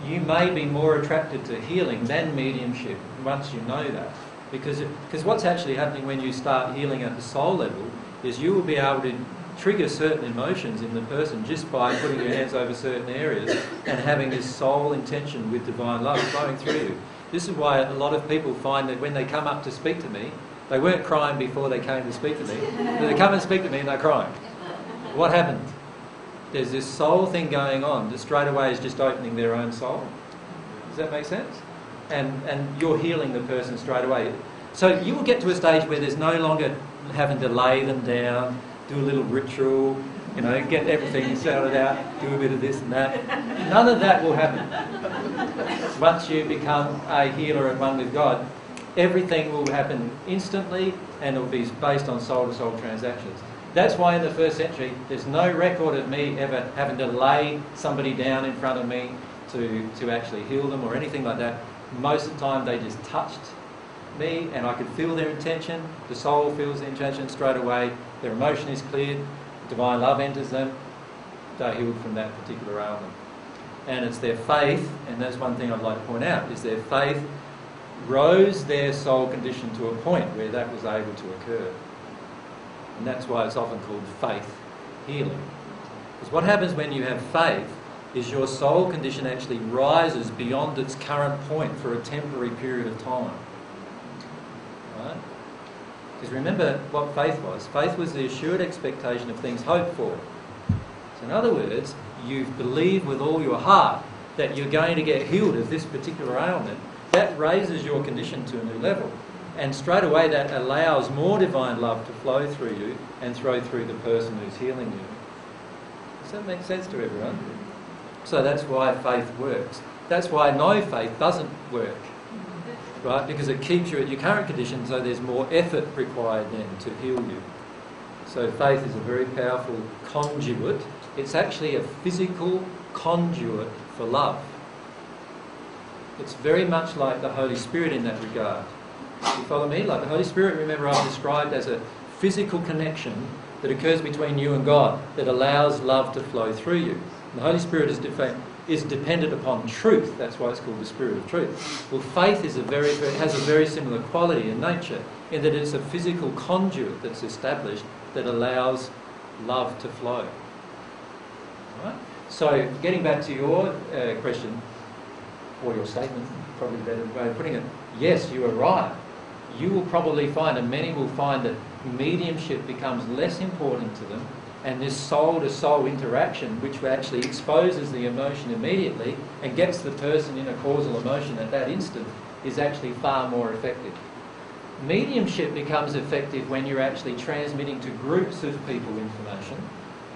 you may be more attracted to healing than mediumship once you know that. Because, because what's actually happening when you start healing at the soul level is you will be able to trigger certain emotions in the person just by putting your hands over certain areas and having this soul intention with divine love flowing through you. This is why a lot of people find that when they come up to speak to me, they weren't crying before they came to speak to me. But they come and speak to me and they're crying. What happened? There's this soul thing going on that straight away is just opening their own soul. Does that make sense? And, and you're healing the person straight away. So you will get to a stage where there's no longer having to lay them down, do a little ritual, you know, get everything sorted out, do a bit of this and that. None of that will happen. Once you become a healer and one with God, everything will happen instantly and it will be based on soul to soul transactions. That's why in the first century there's no record of me ever having to lay somebody down in front of me to, to actually heal them or anything like that. Most of the time they just touched me and I could feel their intention. The soul feels the intention straight away. Their emotion is cleared. Divine love enters them. They're healed from that particular ailment. And it's their faith, and that's one thing I'd like to point out, is their faith rose their soul condition to a point where that was able to occur. And that's why it's often called faith healing. Because what happens when you have faith is your soul condition actually rises beyond its current point for a temporary period of time. Right? Because remember what faith was. Faith was the assured expectation of things hoped for. So in other words, you believe with all your heart that you're going to get healed of this particular ailment. That raises your condition to a new level. And straight away that allows more divine love to flow through you and flow through the person who's healing you. Does that make sense to everyone? So that's why faith works. That's why no faith doesn't work. Right? Because it keeps you at your current condition, so there's more effort required then to heal you. So faith is a very powerful conduit. It's actually a physical conduit for love. It's very much like the Holy Spirit in that regard. You follow me? Like the Holy Spirit, remember, I've described as a physical connection that occurs between you and God that allows love to flow through you. The Holy Spirit is, defa- is dependent upon truth. That's why it's called the Spirit of Truth. Well, faith is a very, has a very similar quality in nature in that it's a physical conduit that's established that allows love to flow. Right? So, getting back to your uh, question, or your statement, probably a better way of putting it, yes, you are right. You will probably find, and many will find, that mediumship becomes less important to them, and this soul to soul interaction, which actually exposes the emotion immediately and gets the person in a causal emotion at that instant, is actually far more effective. Mediumship becomes effective when you're actually transmitting to groups of people information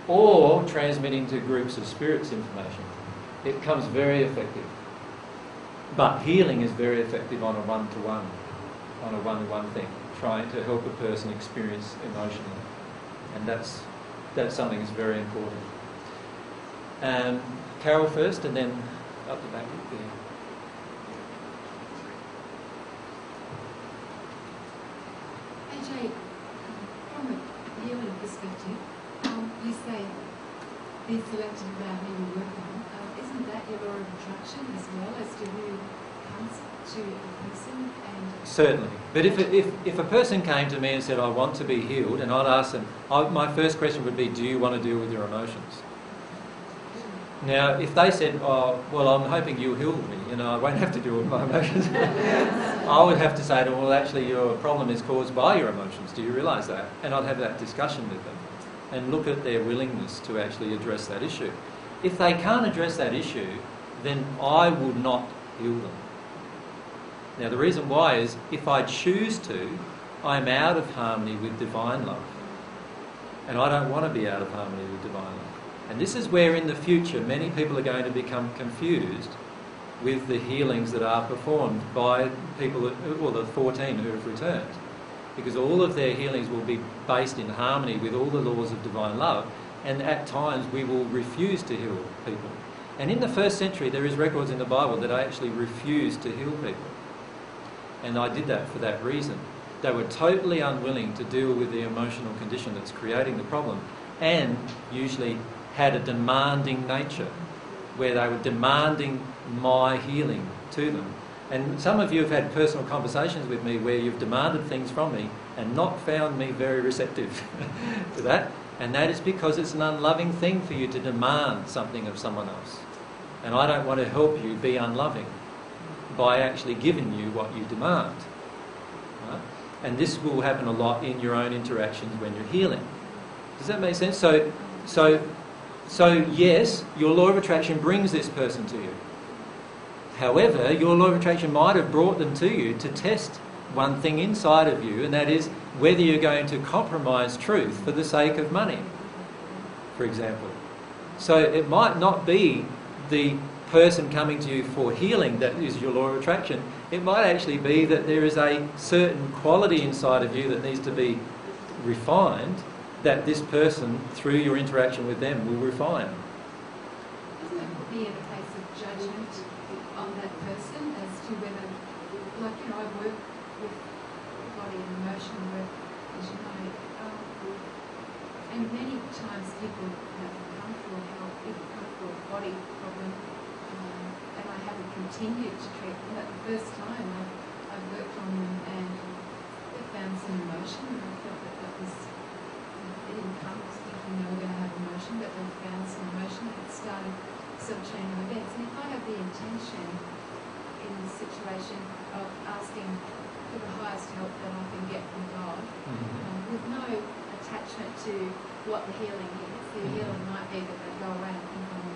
or transmitting to groups of spirits information. It becomes very effective. But healing is very effective on a one to one, on a one to one thing, trying to help a person experience emotionally. And that's, that's something that's very important. Um, Carol first, and then up the back there. AJ, from a human perspective, um, you say be selective about who you work on. Um, isn't that your law of attraction as well as to who comes to a person and Certainly. But if, if, if a person came to me and said, I want to be healed, and I'd ask them, I, my first question would be, Do you want to deal with your emotions? Hmm. Now, if they said, Oh, well, I'm hoping you'll heal me, you know, I won't have to deal with my emotions, I would have to say to them, Well, actually, your problem is caused by your emotions. Do you realise that? And I'd have that discussion with them and look at their willingness to actually address that issue. If they can't address that issue, then I would not heal them. Now, the reason why is if I choose to, I'm out of harmony with divine love. And I don't want to be out of harmony with divine love. And this is where, in the future, many people are going to become confused with the healings that are performed by people, that, well, the 14 who have returned. Because all of their healings will be based in harmony with all the laws of divine love, and at times we will refuse to heal people. And in the first century, there is records in the Bible that I actually refused to heal people. And I did that for that reason. They were totally unwilling to deal with the emotional condition that's creating the problem, and usually had a demanding nature where they were demanding my healing to them. And some of you have had personal conversations with me where you've demanded things from me and not found me very receptive to that. And that is because it's an unloving thing for you to demand something of someone else. And I don't want to help you be unloving by actually giving you what you demand. Right? And this will happen a lot in your own interactions when you're healing. Does that make sense? So, so, so yes, your law of attraction brings this person to you. However, your law of attraction might have brought them to you to test one thing inside of you, and that is whether you're going to compromise truth for the sake of money, for example. So it might not be the person coming to you for healing that is your law of attraction. It might actually be that there is a certain quality inside of you that needs to be refined that this person, through your interaction with them, will refine. doesn't it in a case of judgment on that person as to whether, like, you know, I work with body and emotion work, as you know, um, and many times people have come for help, people come a body problem, um, and I haven't continued to treat them. But the first time I, I worked on them and they found some emotion, and I felt that that was, know, didn't come thinking they were going to have emotion, but they found some emotion and it started some chain of events. And if I have the intention in the situation of asking for the highest help that I can get from God, um, with no attachment to what the healing is. The healing might be that they go around and think I'm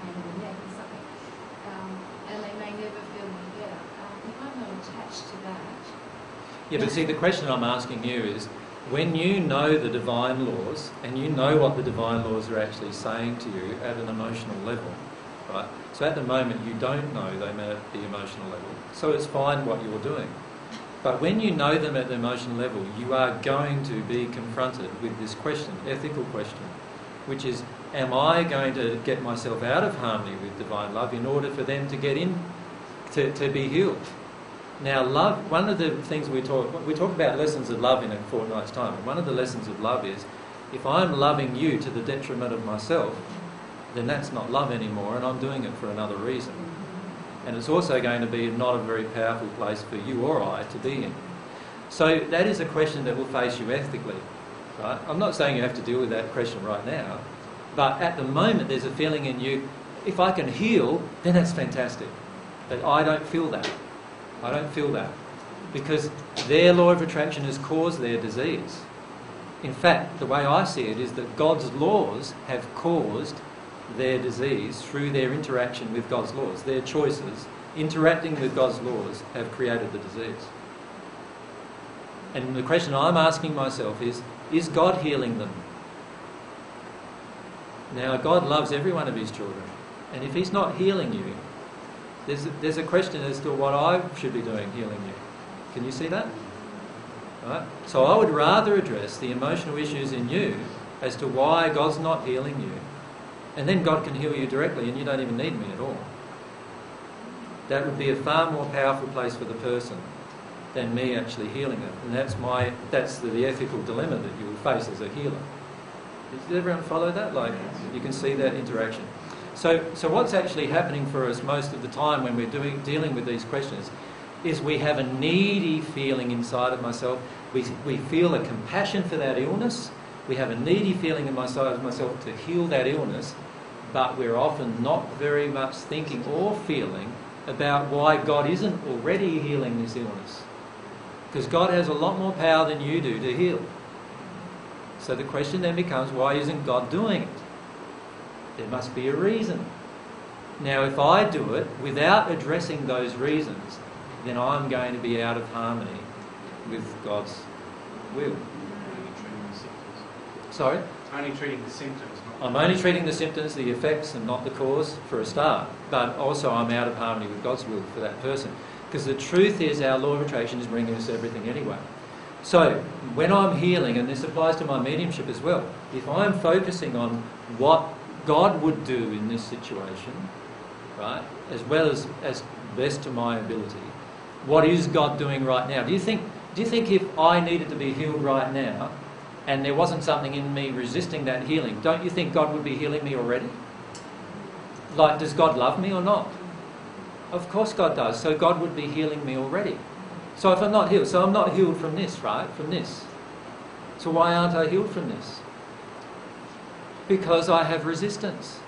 pain in the neck or something, um, and they may never feel any better. Um, if I'm not attached to that, Yeah, but see, the question I'm asking you is when you know the divine laws and you know what the divine laws are actually saying to you at an emotional level, right? So at the moment you don't know them at the emotional level, so it's fine what you're doing. But when you know them at the emotional level, you are going to be confronted with this question, ethical question, which is Am I going to get myself out of harmony with divine love in order for them to get in, to, to be healed? Now, love, one of the things we talk, we talk about lessons of love in a fortnight's time. One of the lessons of love is if I'm loving you to the detriment of myself, then that's not love anymore and I'm doing it for another reason. And it's also going to be not a very powerful place for you or I to be in. So that is a question that will face you ethically. Right? I'm not saying you have to deal with that question right now, but at the moment there's a feeling in you, if I can heal, then that's fantastic. But I don't feel that. I don't feel that. Because their law of attraction has caused their disease. In fact, the way I see it is that God's laws have caused their disease through their interaction with God's laws. Their choices, interacting with God's laws, have created the disease. And the question I'm asking myself is is God healing them? Now, God loves every one of His children. And if He's not healing you, there's a, there's a question as to what I should be doing healing you. Can you see that? Right? So I would rather address the emotional issues in you as to why God's not healing you. And then God can heal you directly and you don't even need me at all. That would be a far more powerful place for the person than me actually healing them. And that's my that's the, the ethical dilemma that you will face as a healer. Does everyone follow that? Like, you can see that interaction. So, so what's actually happening for us most of the time when we're doing, dealing with these questions is we have a needy feeling inside of myself. We, we feel a compassion for that illness. We have a needy feeling in inside of myself to heal that illness, but we're often not very much thinking or feeling about why God isn't already healing this illness. Because God has a lot more power than you do to heal. So the question then becomes why isn't God doing it? There must be a reason. Now, if I do it without addressing those reasons, then I'm going to be out of harmony with God's will. Only treating the. Sorry? Only treating the symptoms, I'm only treating the symptoms, the effects, and not the cause for a start. But also, I'm out of harmony with God's will for that person. Because the truth is, our law of attraction is bringing us everything anyway. So, when I'm healing, and this applies to my mediumship as well, if I'm focusing on what God would do in this situation, right, as well as, as best to my ability, what is God doing right now? Do you think, do you think if I needed to be healed right now, and there wasn't something in me resisting that healing, don't you think God would be healing me already? Like, does God love me or not? Of course God does. So God would be healing me already. So if I'm not healed, so I'm not healed from this, right? From this. So why aren't I healed from this? Because I have resistance.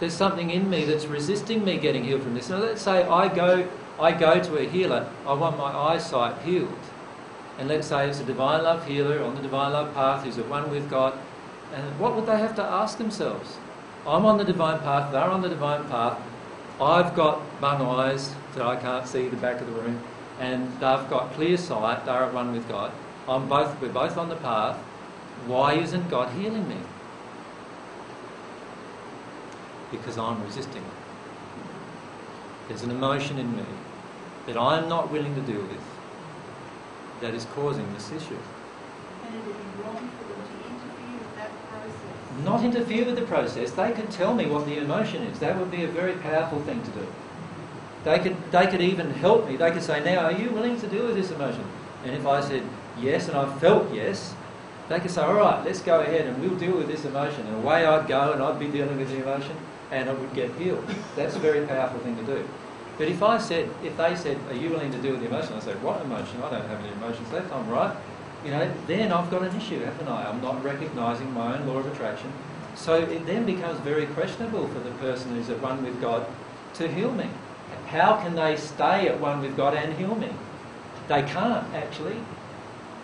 There's something in me that's resisting me getting healed from this. Now let's say I go I go to a healer, I want my eyesight healed. And let's say it's a divine love healer on the divine love path who's at one with God. And what would they have to ask themselves? I'm on the divine path, they're on the divine path. I've got bung eyes that I can't see the back of the room, and they've got clear sight, they're at one with God. I'm both, we're both on the path. Why isn't God healing me? Because I'm resisting it. There's an emotion in me that I'm not willing to deal with that is causing this issue. And it would be wrong for them to interfere with that process. Not interfere with the process, they could tell me what the emotion is. That would be a very powerful thing to do. They could, they could even help me. They could say, Now, are you willing to deal with this emotion? And if I said yes and I felt yes, they could say, All right, let's go ahead and we'll deal with this emotion. And away I'd go and I'd be dealing with the emotion and I would get healed. That's a very powerful thing to do. But if I said, if they said, are you willing to deal with the emotion? I say, what emotion? I don't have any emotions left. I'm right. You know, then I've got an issue, haven't I? I'm not recognising my own law of attraction. So it then becomes very questionable for the person who's at one with God to heal me. How can they stay at one with God and heal me? They can't actually.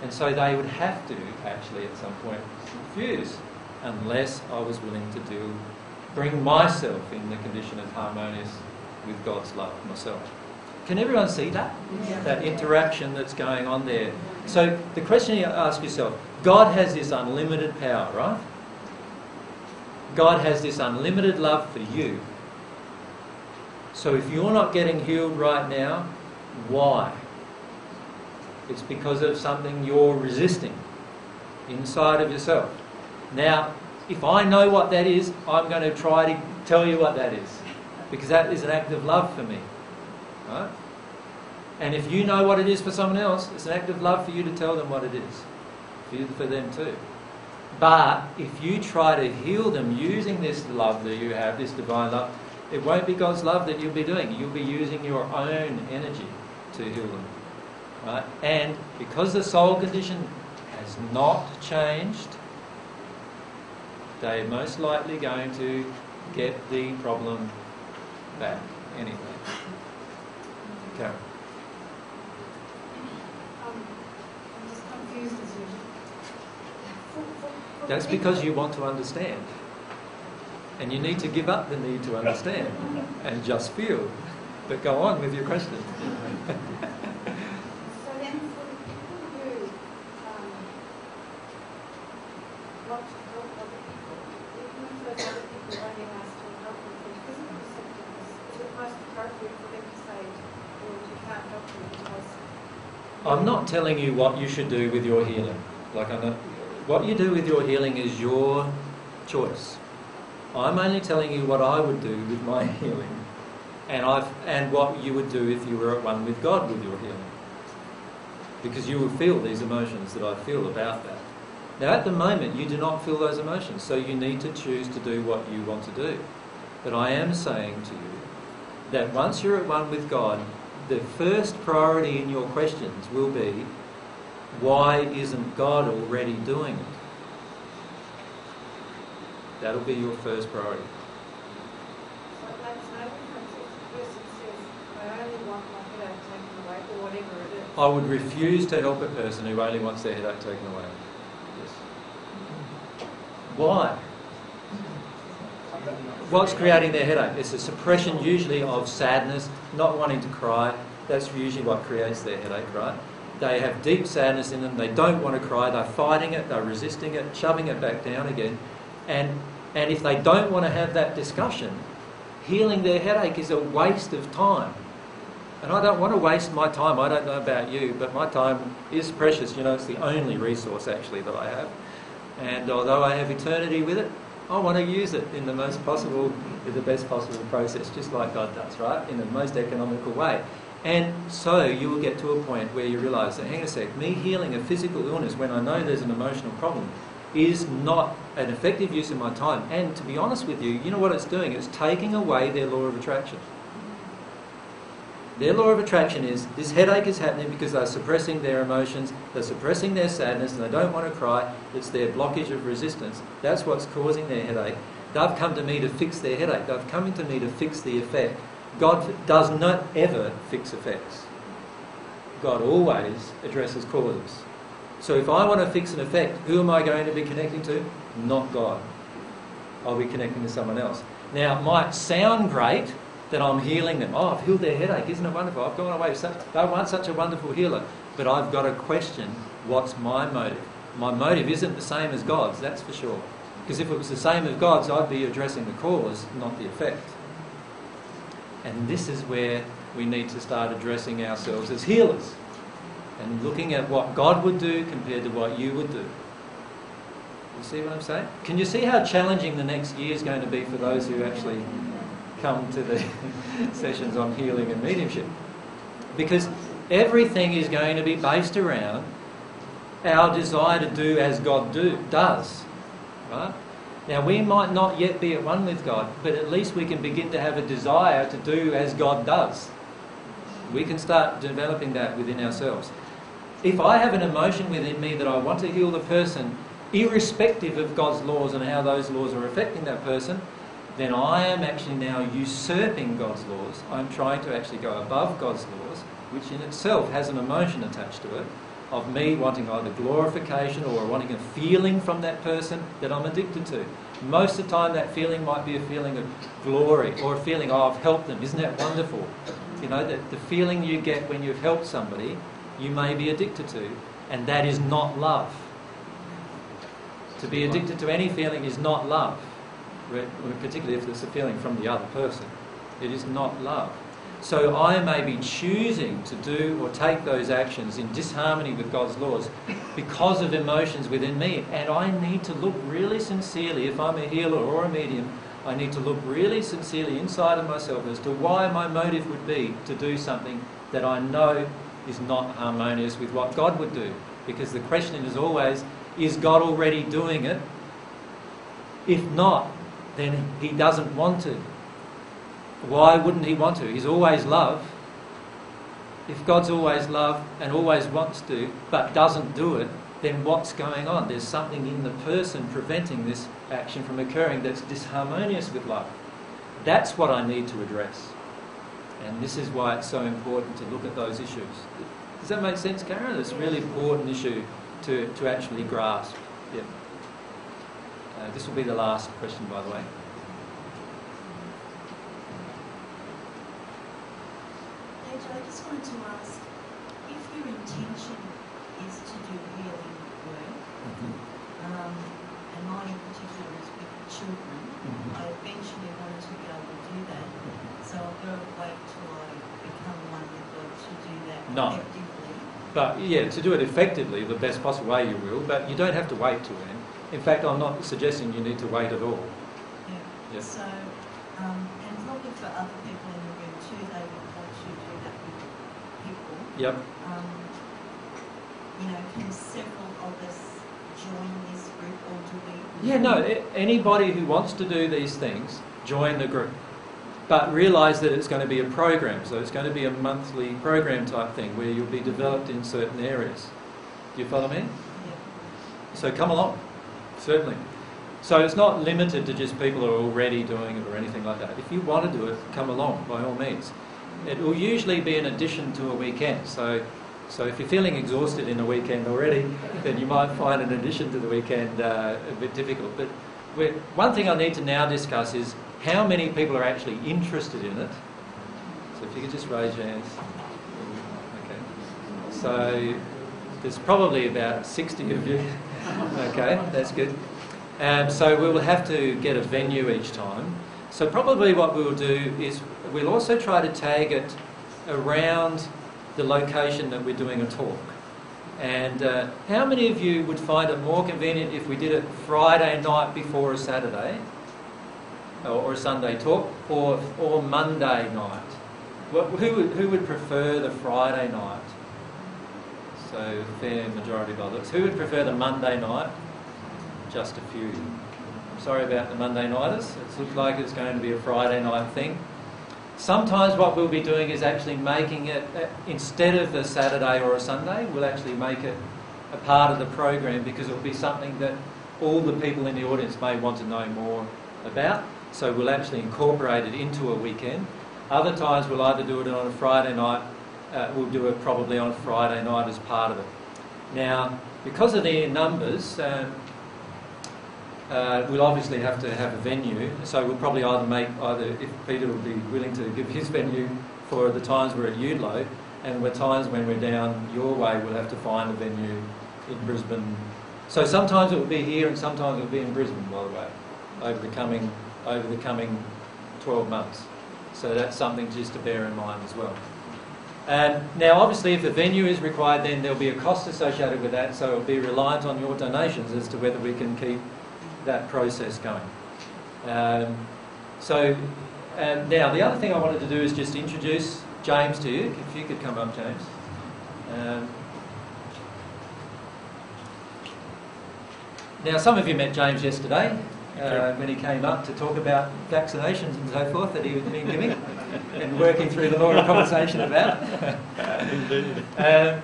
And so they would have to actually at some point refuse unless I was willing to do bring myself in the condition of harmonious with God's love myself. Can everyone see that? Yeah. That interaction that's going on there. So the question you ask yourself God has this unlimited power, right? God has this unlimited love for you. So if you're not getting healed right now, why? It's because of something you're resisting inside of yourself. Now, if I know what that is, I'm going to try to tell you what that is. Because that is an act of love for me. Right? And if you know what it is for someone else, it's an act of love for you to tell them what it is. For, you, for them too. But if you try to heal them using this love that you have, this divine love, it won't be God's love that you'll be doing. You'll be using your own energy to heal them. Right? And because the soul condition has not changed, they're most likely going to get the problem back anyway. Karen. Um, I'm just confused as usual. That's because you want to understand. And you need to give up the need to understand and just feel. But go on with your question. So then for the people who um, want to help other people, even if those other people only ask to help them with physical symptoms, is it most appropriate for them to say, well, you can't help me because I'm not telling you what you should do with your healing. Like I know, what you do with your healing is your choice. I'm only telling you what I would do with my healing, and I've and what you would do if you were at one with God with your healing. Because you will feel these emotions that I feel about that. Now, at the moment, you do not feel those emotions, so you need to choose to do what you want to do. But I am saying to you that once you're at one with God, the first priority in your questions will be why isn't God already doing it? That'll be your first priority. So that's no difference if the person says, I only want my headache taken away, or whatever it is. I would refuse to help a person who only wants their headache taken away. Yes. Why? What's creating their headache? It's a suppression usually of sadness, not wanting to cry. That's usually what creates their headache, right? They have deep sadness in them, they don't want to cry, they're fighting it, they're resisting it, shoving it back down again. And, and if they don't want to have that discussion, healing their headache is a waste of time. And I don't want to waste my time. I don't know about you, but my time is precious. You know, it's the only resource actually that I have. And although I have eternity with it, I want to use it in the most possible, the best possible process, just like God does, right? In the most economical way. And so you will get to a point where you realise that, hang on a sec, me healing a physical illness when I know there's an emotional problem is not an effective use of my time. And to be honest with you, you know what it's doing? It's taking away their law of attraction. Their law of attraction is this headache is happening because they're suppressing their emotions, they're suppressing their sadness, and they don't want to cry. It's their blockage of resistance. That's what's causing their headache. They've come to me to fix their headache. They've come to me to fix the effect. God does not ever fix effects. God always addresses causes. So if I want to fix an effect, who am I going to be connecting to? Not God. I'll be connecting to someone else. Now, it might sound great that I'm healing them. Oh, I've healed their headache. Isn't it wonderful? I've gone away. they want such a wonderful healer. But I've got to question what's my motive. My motive isn't the same as God's, that's for sure. Because if it was the same as God's, I'd be addressing the cause, not the effect. And this is where we need to start addressing ourselves as healers and looking at what God would do compared to what you would do. You see what I'm saying? Can you see how challenging the next year is going to be for those who actually come to the sessions on healing and mediumship? Because everything is going to be based around our desire to do as God do, does. Right? Now, we might not yet be at one with God, but at least we can begin to have a desire to do as God does. We can start developing that within ourselves. If I have an emotion within me that I want to heal the person, irrespective of God's laws and how those laws are affecting that person, then I am actually now usurping God's laws. I'm trying to actually go above God's laws, which in itself has an emotion attached to it of me wanting either glorification or wanting a feeling from that person that I'm addicted to. Most of the time, that feeling might be a feeling of glory or a feeling, oh, I've helped them. Isn't that wonderful? You know, that the feeling you get when you've helped somebody, you may be addicted to, and that is not love. To be addicted to any feeling is not love, particularly if it's a feeling from the other person. It is not love. So I may be choosing to do or take those actions in disharmony with God's laws because of emotions within me. And I need to look really sincerely, if I'm a healer or a medium, I need to look really sincerely inside of myself as to why my motive would be to do something that I know is not harmonious with what God would do. Because the question is always, is God already doing it? If not, then He doesn't want to. Why wouldn't He want to? He's always love. If God's always love and always wants to, but doesn't do it, then what's going on? There's something in the person preventing this action from occurring that's disharmonious with love. That's what I need to address. And this is why it's so important to look at those issues. Does that make sense, Karen? It's a really important issue to, to actually grasp. Yeah. Uh, this will be the last question, by the way. Paige, I just wanted to ask if your intention is to do healing work, um, and mine in particular is with children, Mhm. I eventually want to be able to do that. So I've got to wait till I become one with God to do that No. effectively. But yeah, to do it effectively, the best possible way you will, but you don't have to wait till then. In fact, I'm not suggesting you need to wait at all. Yeah. Yeah. So, um, and probably for other people in the room too, they would want to do that with people. Yep. Um, you know, can several of us join this group or do we? Yeah, no, anybody who wants to do these things, join the group. But realise that it's going to be a program, so it's going to be a monthly program type thing where you'll be developed in certain areas. Do you follow me? Yeah. So come along, certainly. So it's not limited to just people who are already doing it or anything like that. If you want to do it, come along by all means. It will usually be an addition to a weekend. So, so if you're feeling exhausted in a weekend already, then you might find an addition to the weekend uh, a bit difficult. But one thing I need to now discuss is how many people are actually interested in it. So if you could just raise your hands. Okay. So there's probably about 60 of you. Okay, that's good. Um, so we will have to get a venue each time. So probably what we will do is we'll also try to tag it around the location that we're doing a talk. And uh, how many of you would find it more convenient if we did it Friday night before a Saturday or, or a Sunday talk, or or Monday night? What, who who would prefer the Friday night? So fair majority of others. Who would prefer the Monday night? Just a few. I'm sorry about the Monday nighters. It looks like it's going to be a Friday night thing. Sometimes what we'll be doing is actually making it, uh, instead of a Saturday or a Sunday, we'll actually make it a part of the program because it'll be something that all the people in the audience may want to know more about. So we'll actually incorporate it into a weekend. Other times we'll either do it on a Friday night, uh, we'll do it probably on a Friday night as part of it. Now, because of the numbers, um, uh, we'll obviously have to have a venue, so we'll probably either make either if Peter will be willing to give his venue for the times we're at Eudlo, and the times when we're down your way, we'll have to find a venue in Brisbane. So sometimes it will be here, and sometimes it will be in Brisbane, by the way, over the coming over the coming 12 months. So that's something just to bear in mind as well. Um, now, obviously, if a venue is required, then there'll be a cost associated with that, so it'll be reliant on your donations as to whether we can keep that process going. Um, so, um, now the other thing I wanted to do is just introduce James to you. If you could come up, James. Um, now, some of you met James yesterday uh, when he came up to talk about vaccinations and so forth that he was been giving and working through the law of compensation about. um,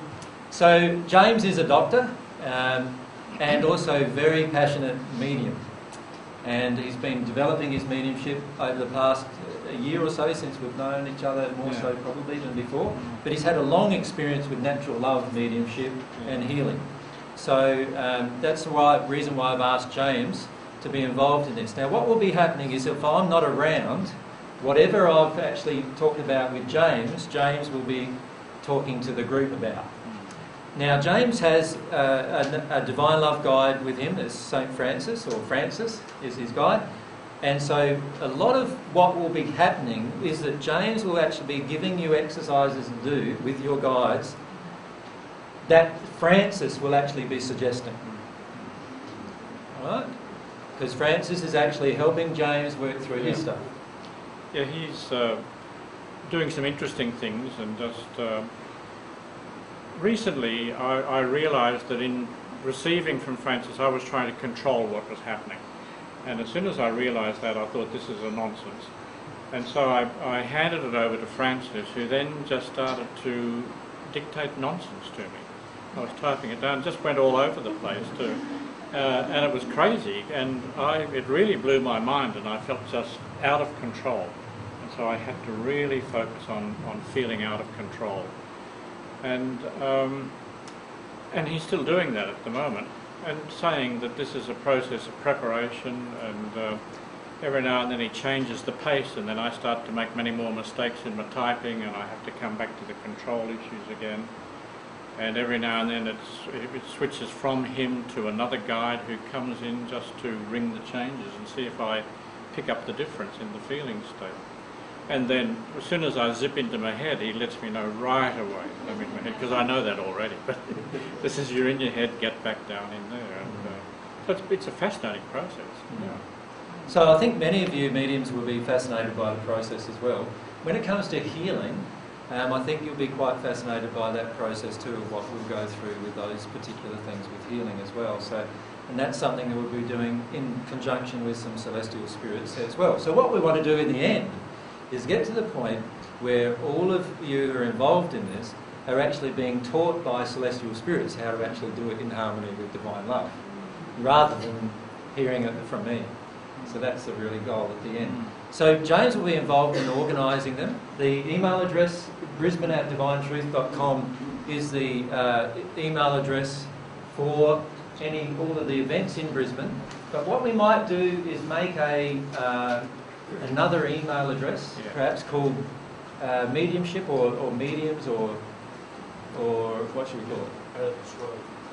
so, James is a doctor. Um, and also very passionate medium. And he's been developing his mediumship over the past a year or so since we've known each other, more Yeah. so probably than before. But he's had a long experience with natural love, mediumship, and healing. So um, that's the reason why I've asked James to be involved in this. Now, what will be happening is if I'm not around, whatever I've actually talked about with James, James will be talking to the group about. Now, James has a, a divine love guide with him, that's St. Francis, or Francis is his guide. And so, a lot of what will be happening is that James will actually be giving you exercises to do with your guides that Francis will actually be suggesting. Alright? Because Francis is actually helping James work through his stuff. Yeah, he's uh, doing some interesting things and just uh, recently I, I realised that in receiving from Francis I was trying to control what was happening. And as soon as I realised that I thought this is a nonsense. And so I, I handed it over to Francis who then just started to dictate nonsense to me. I was typing it down, just went all over the place too. Uh, and it was crazy and I, it really blew my mind and I felt just out of control. And so I had to really focus on, on feeling out of control. And, um, and he's still doing that at the moment and saying that this is a process of preparation and uh, every now and then he changes the pace and then I start to make many more mistakes in my typing and I have to come back to the control issues again. And every now and then it switches from him to another guide who comes in just to ring the changes and see if I pick up the difference in the feeling state. And then as soon as I zip into my head, he lets me know right away I'm in my head because I know that already. But this is you're in your head, get back down in there. And, uh, so it's, it's a fascinating process. Yeah. So I think many of you mediums will be fascinated by the process as well. When it comes to healing, Um, I think you'll be quite fascinated by that process too of what we'll go through with those particular things with healing as well. So, and that's something that we'll be doing in conjunction with some celestial spirits as well. So, what we want to do in the end is get to the point where all of you who are involved in this are actually being taught by celestial spirits how to actually do it in harmony with divine love, rather than hearing it from me. So that's the really goal at the end. So James will be involved in organising them. The email address, brisbane at divinetruth.com, is the uh, email address for any all of the events in Brisbane. But what we might do is make a uh, another email address, Yeah. perhaps called uh, mediumship or, or mediums or or what should we call it?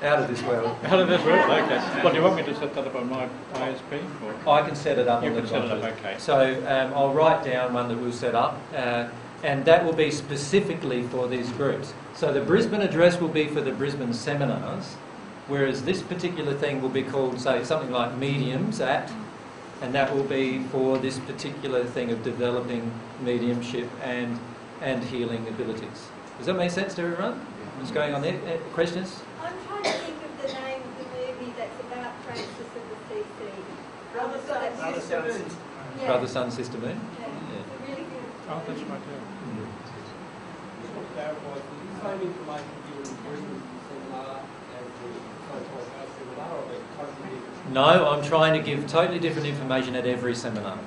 Out of this world. How did this work? Okay. Well, do you want me to set that up on my ISP? Or? I can set it up You on the can set it up, okay. So um, I'll write down one that we'll set up, uh, and that will be specifically for these groups. So the Brisbane address will be for the Brisbane seminars, whereas this particular thing will be called, say, something like mediums at, and that will be for this particular thing of developing mediumship and and healing abilities. Does that make sense to everyone? What's going on there? Uh, questions? I'm trying to think of the name of the movie that's about Francis of Assisi. Brother, So son, sister, moon. Yeah. Brother, Sun, Sister, Moon. Yeah, Yeah. really good. Oh, that's right, yeah. Just to clarify, is the same information given in Brisbane seminar as the so-called seminar, or the totally different? No, I'm trying to give totally different information at every seminar.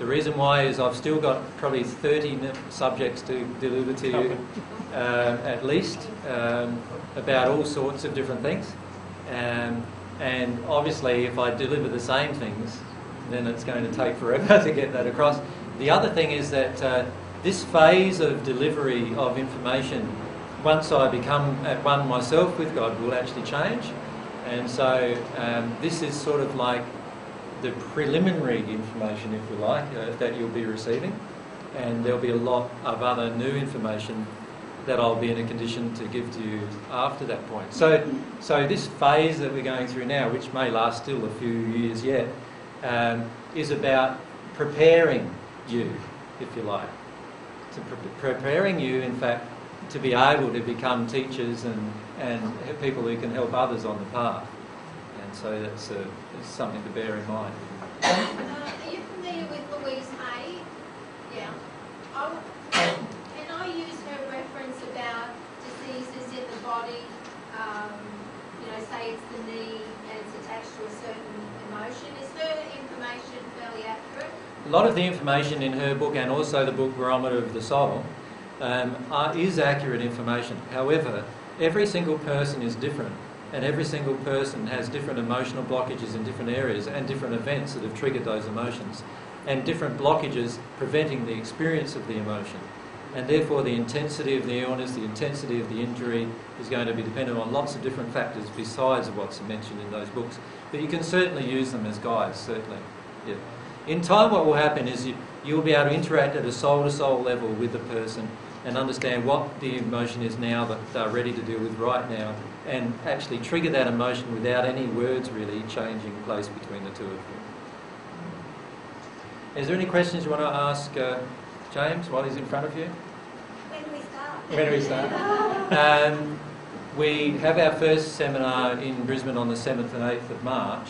The reason why is I've still got probably 30 subjects to deliver to you, um, at least, um, about all sorts of different things. Um, and obviously, if I deliver the same things, then it's going to take forever to get that across. The other thing is that uh, this phase of delivery of information, once I become at one myself with God, will actually change. And so um, this is sort of like the preliminary information, if you like, uh, that you'll be receiving. And there'll be a lot of other new information that I'll be in a condition to give to you after that point. So, so this phase that we're going through now, which may last still a few years yet, um, is about preparing you, if you like, to pre- preparing you, in fact, to be able to become teachers and, and people who can help others on the path. And so that's, uh, that's something to bear in mind. Uh, are you familiar with Louise Hay? Yeah. I w- can I use her reference about diseases in the body? Um, you know, say it's the knee and it's attached to a certain emotion. Is her information fairly accurate? A lot of the information in her book and also the book Barometer of the Soul um, are, is accurate information. However, every single person is different, and every single person has different emotional blockages in different areas and different events that have triggered those emotions, and different blockages preventing the experience of the emotion. And therefore, the intensity of the illness, the intensity of the injury is going to be dependent on lots of different factors besides what's mentioned in those books. But you can certainly use them as guides, certainly. Yeah. In time, what will happen is you, you'll be able to interact at a soul to soul level with the person and understand what the emotion is now that they're ready to deal with right now and actually trigger that emotion without any words really changing place between the two of you. Is there any questions you want to ask uh, James while he's in front of you? When do we start? When do we start? Um, we have our first seminar in Brisbane on the 7th and 8th of March,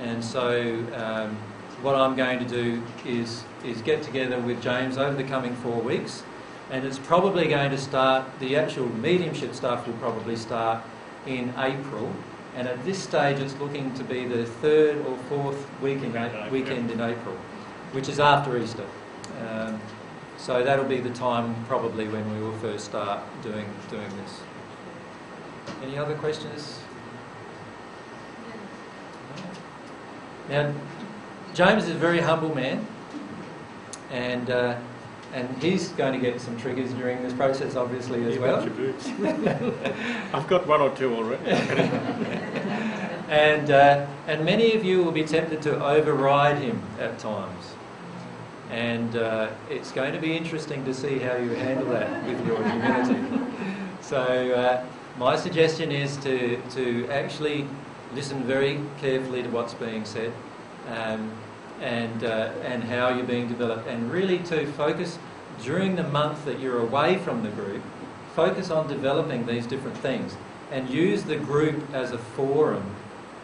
and so um, what I'm going to do is, is get together with James over the coming four weeks, and it's probably going to start, the actual mediumship stuff will probably start in April, and at this stage it's looking to be the third or fourth week in, Weekend in April. weekend in April, which is after Easter. Um, so that'll be the time probably when we will first start doing doing this. Any other questions? Now, James is a very humble man, and uh, and he's going to get some triggers during this process, obviously as You well. got your boots. I've got one or two already. and uh, and many of you will be tempted to override him at times. And uh, it's going to be interesting to see how you handle that with your humility. So uh, my suggestion is to to actually listen very carefully to what's being said, um, and uh, and how you're being developed, and really to focus during the month that you're away from the group, focus on developing these different things and use the group as a forum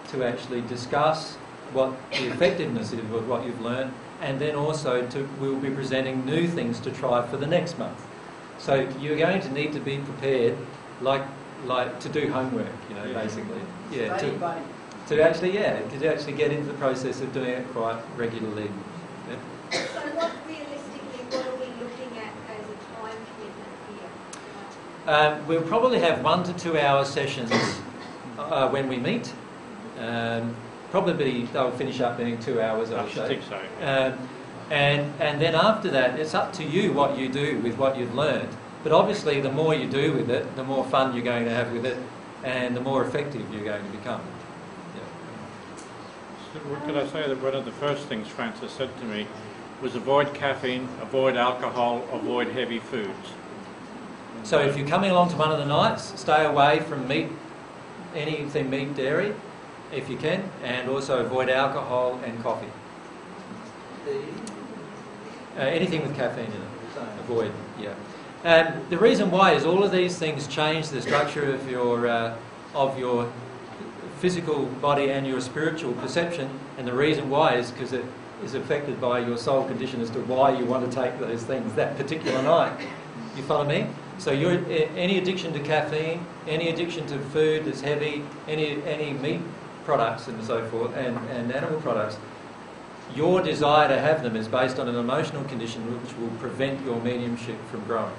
to actually discuss what the effectiveness is of what you've learned and then also to, we'll be presenting new things to try for the next month. So you're going to need to be prepared like like to do homework, you know, basically. Yeah, Study to, buddy. To actually yeah, to actually get into the process of doing it quite regularly. Yeah. So what realistically, what are we looking at as a time commitment here? Um, we'll probably have one to two hour sessions uh, when we meet. Um, probably they'll finish up being two hours, I I would should say. think so. Um, and, and then after that, it's up to you what you do with what you've learned. But obviously, the more you do with it, the more fun you're going to have with it, and the more effective you're going to become. What Could I say that one of the first things Francis said to me was avoid caffeine, avoid alcohol, avoid heavy foods. So if you're coming along to one of the nights, stay away from meat, anything meat, dairy, if you can, and also avoid alcohol and coffee. Uh, anything with caffeine in it, avoid. Yeah. Um, the reason why is all of these things change the structure of your uh, of your physical body and your spiritual perception, and the reason why is because it is affected by your soul condition as to why you want to take those things that particular night. You follow me? So your any addiction to caffeine, any addiction to food that's heavy, any any meat products and so forth, and, and animal products, your desire to have them is based on an emotional condition which will prevent your mediumship from growing.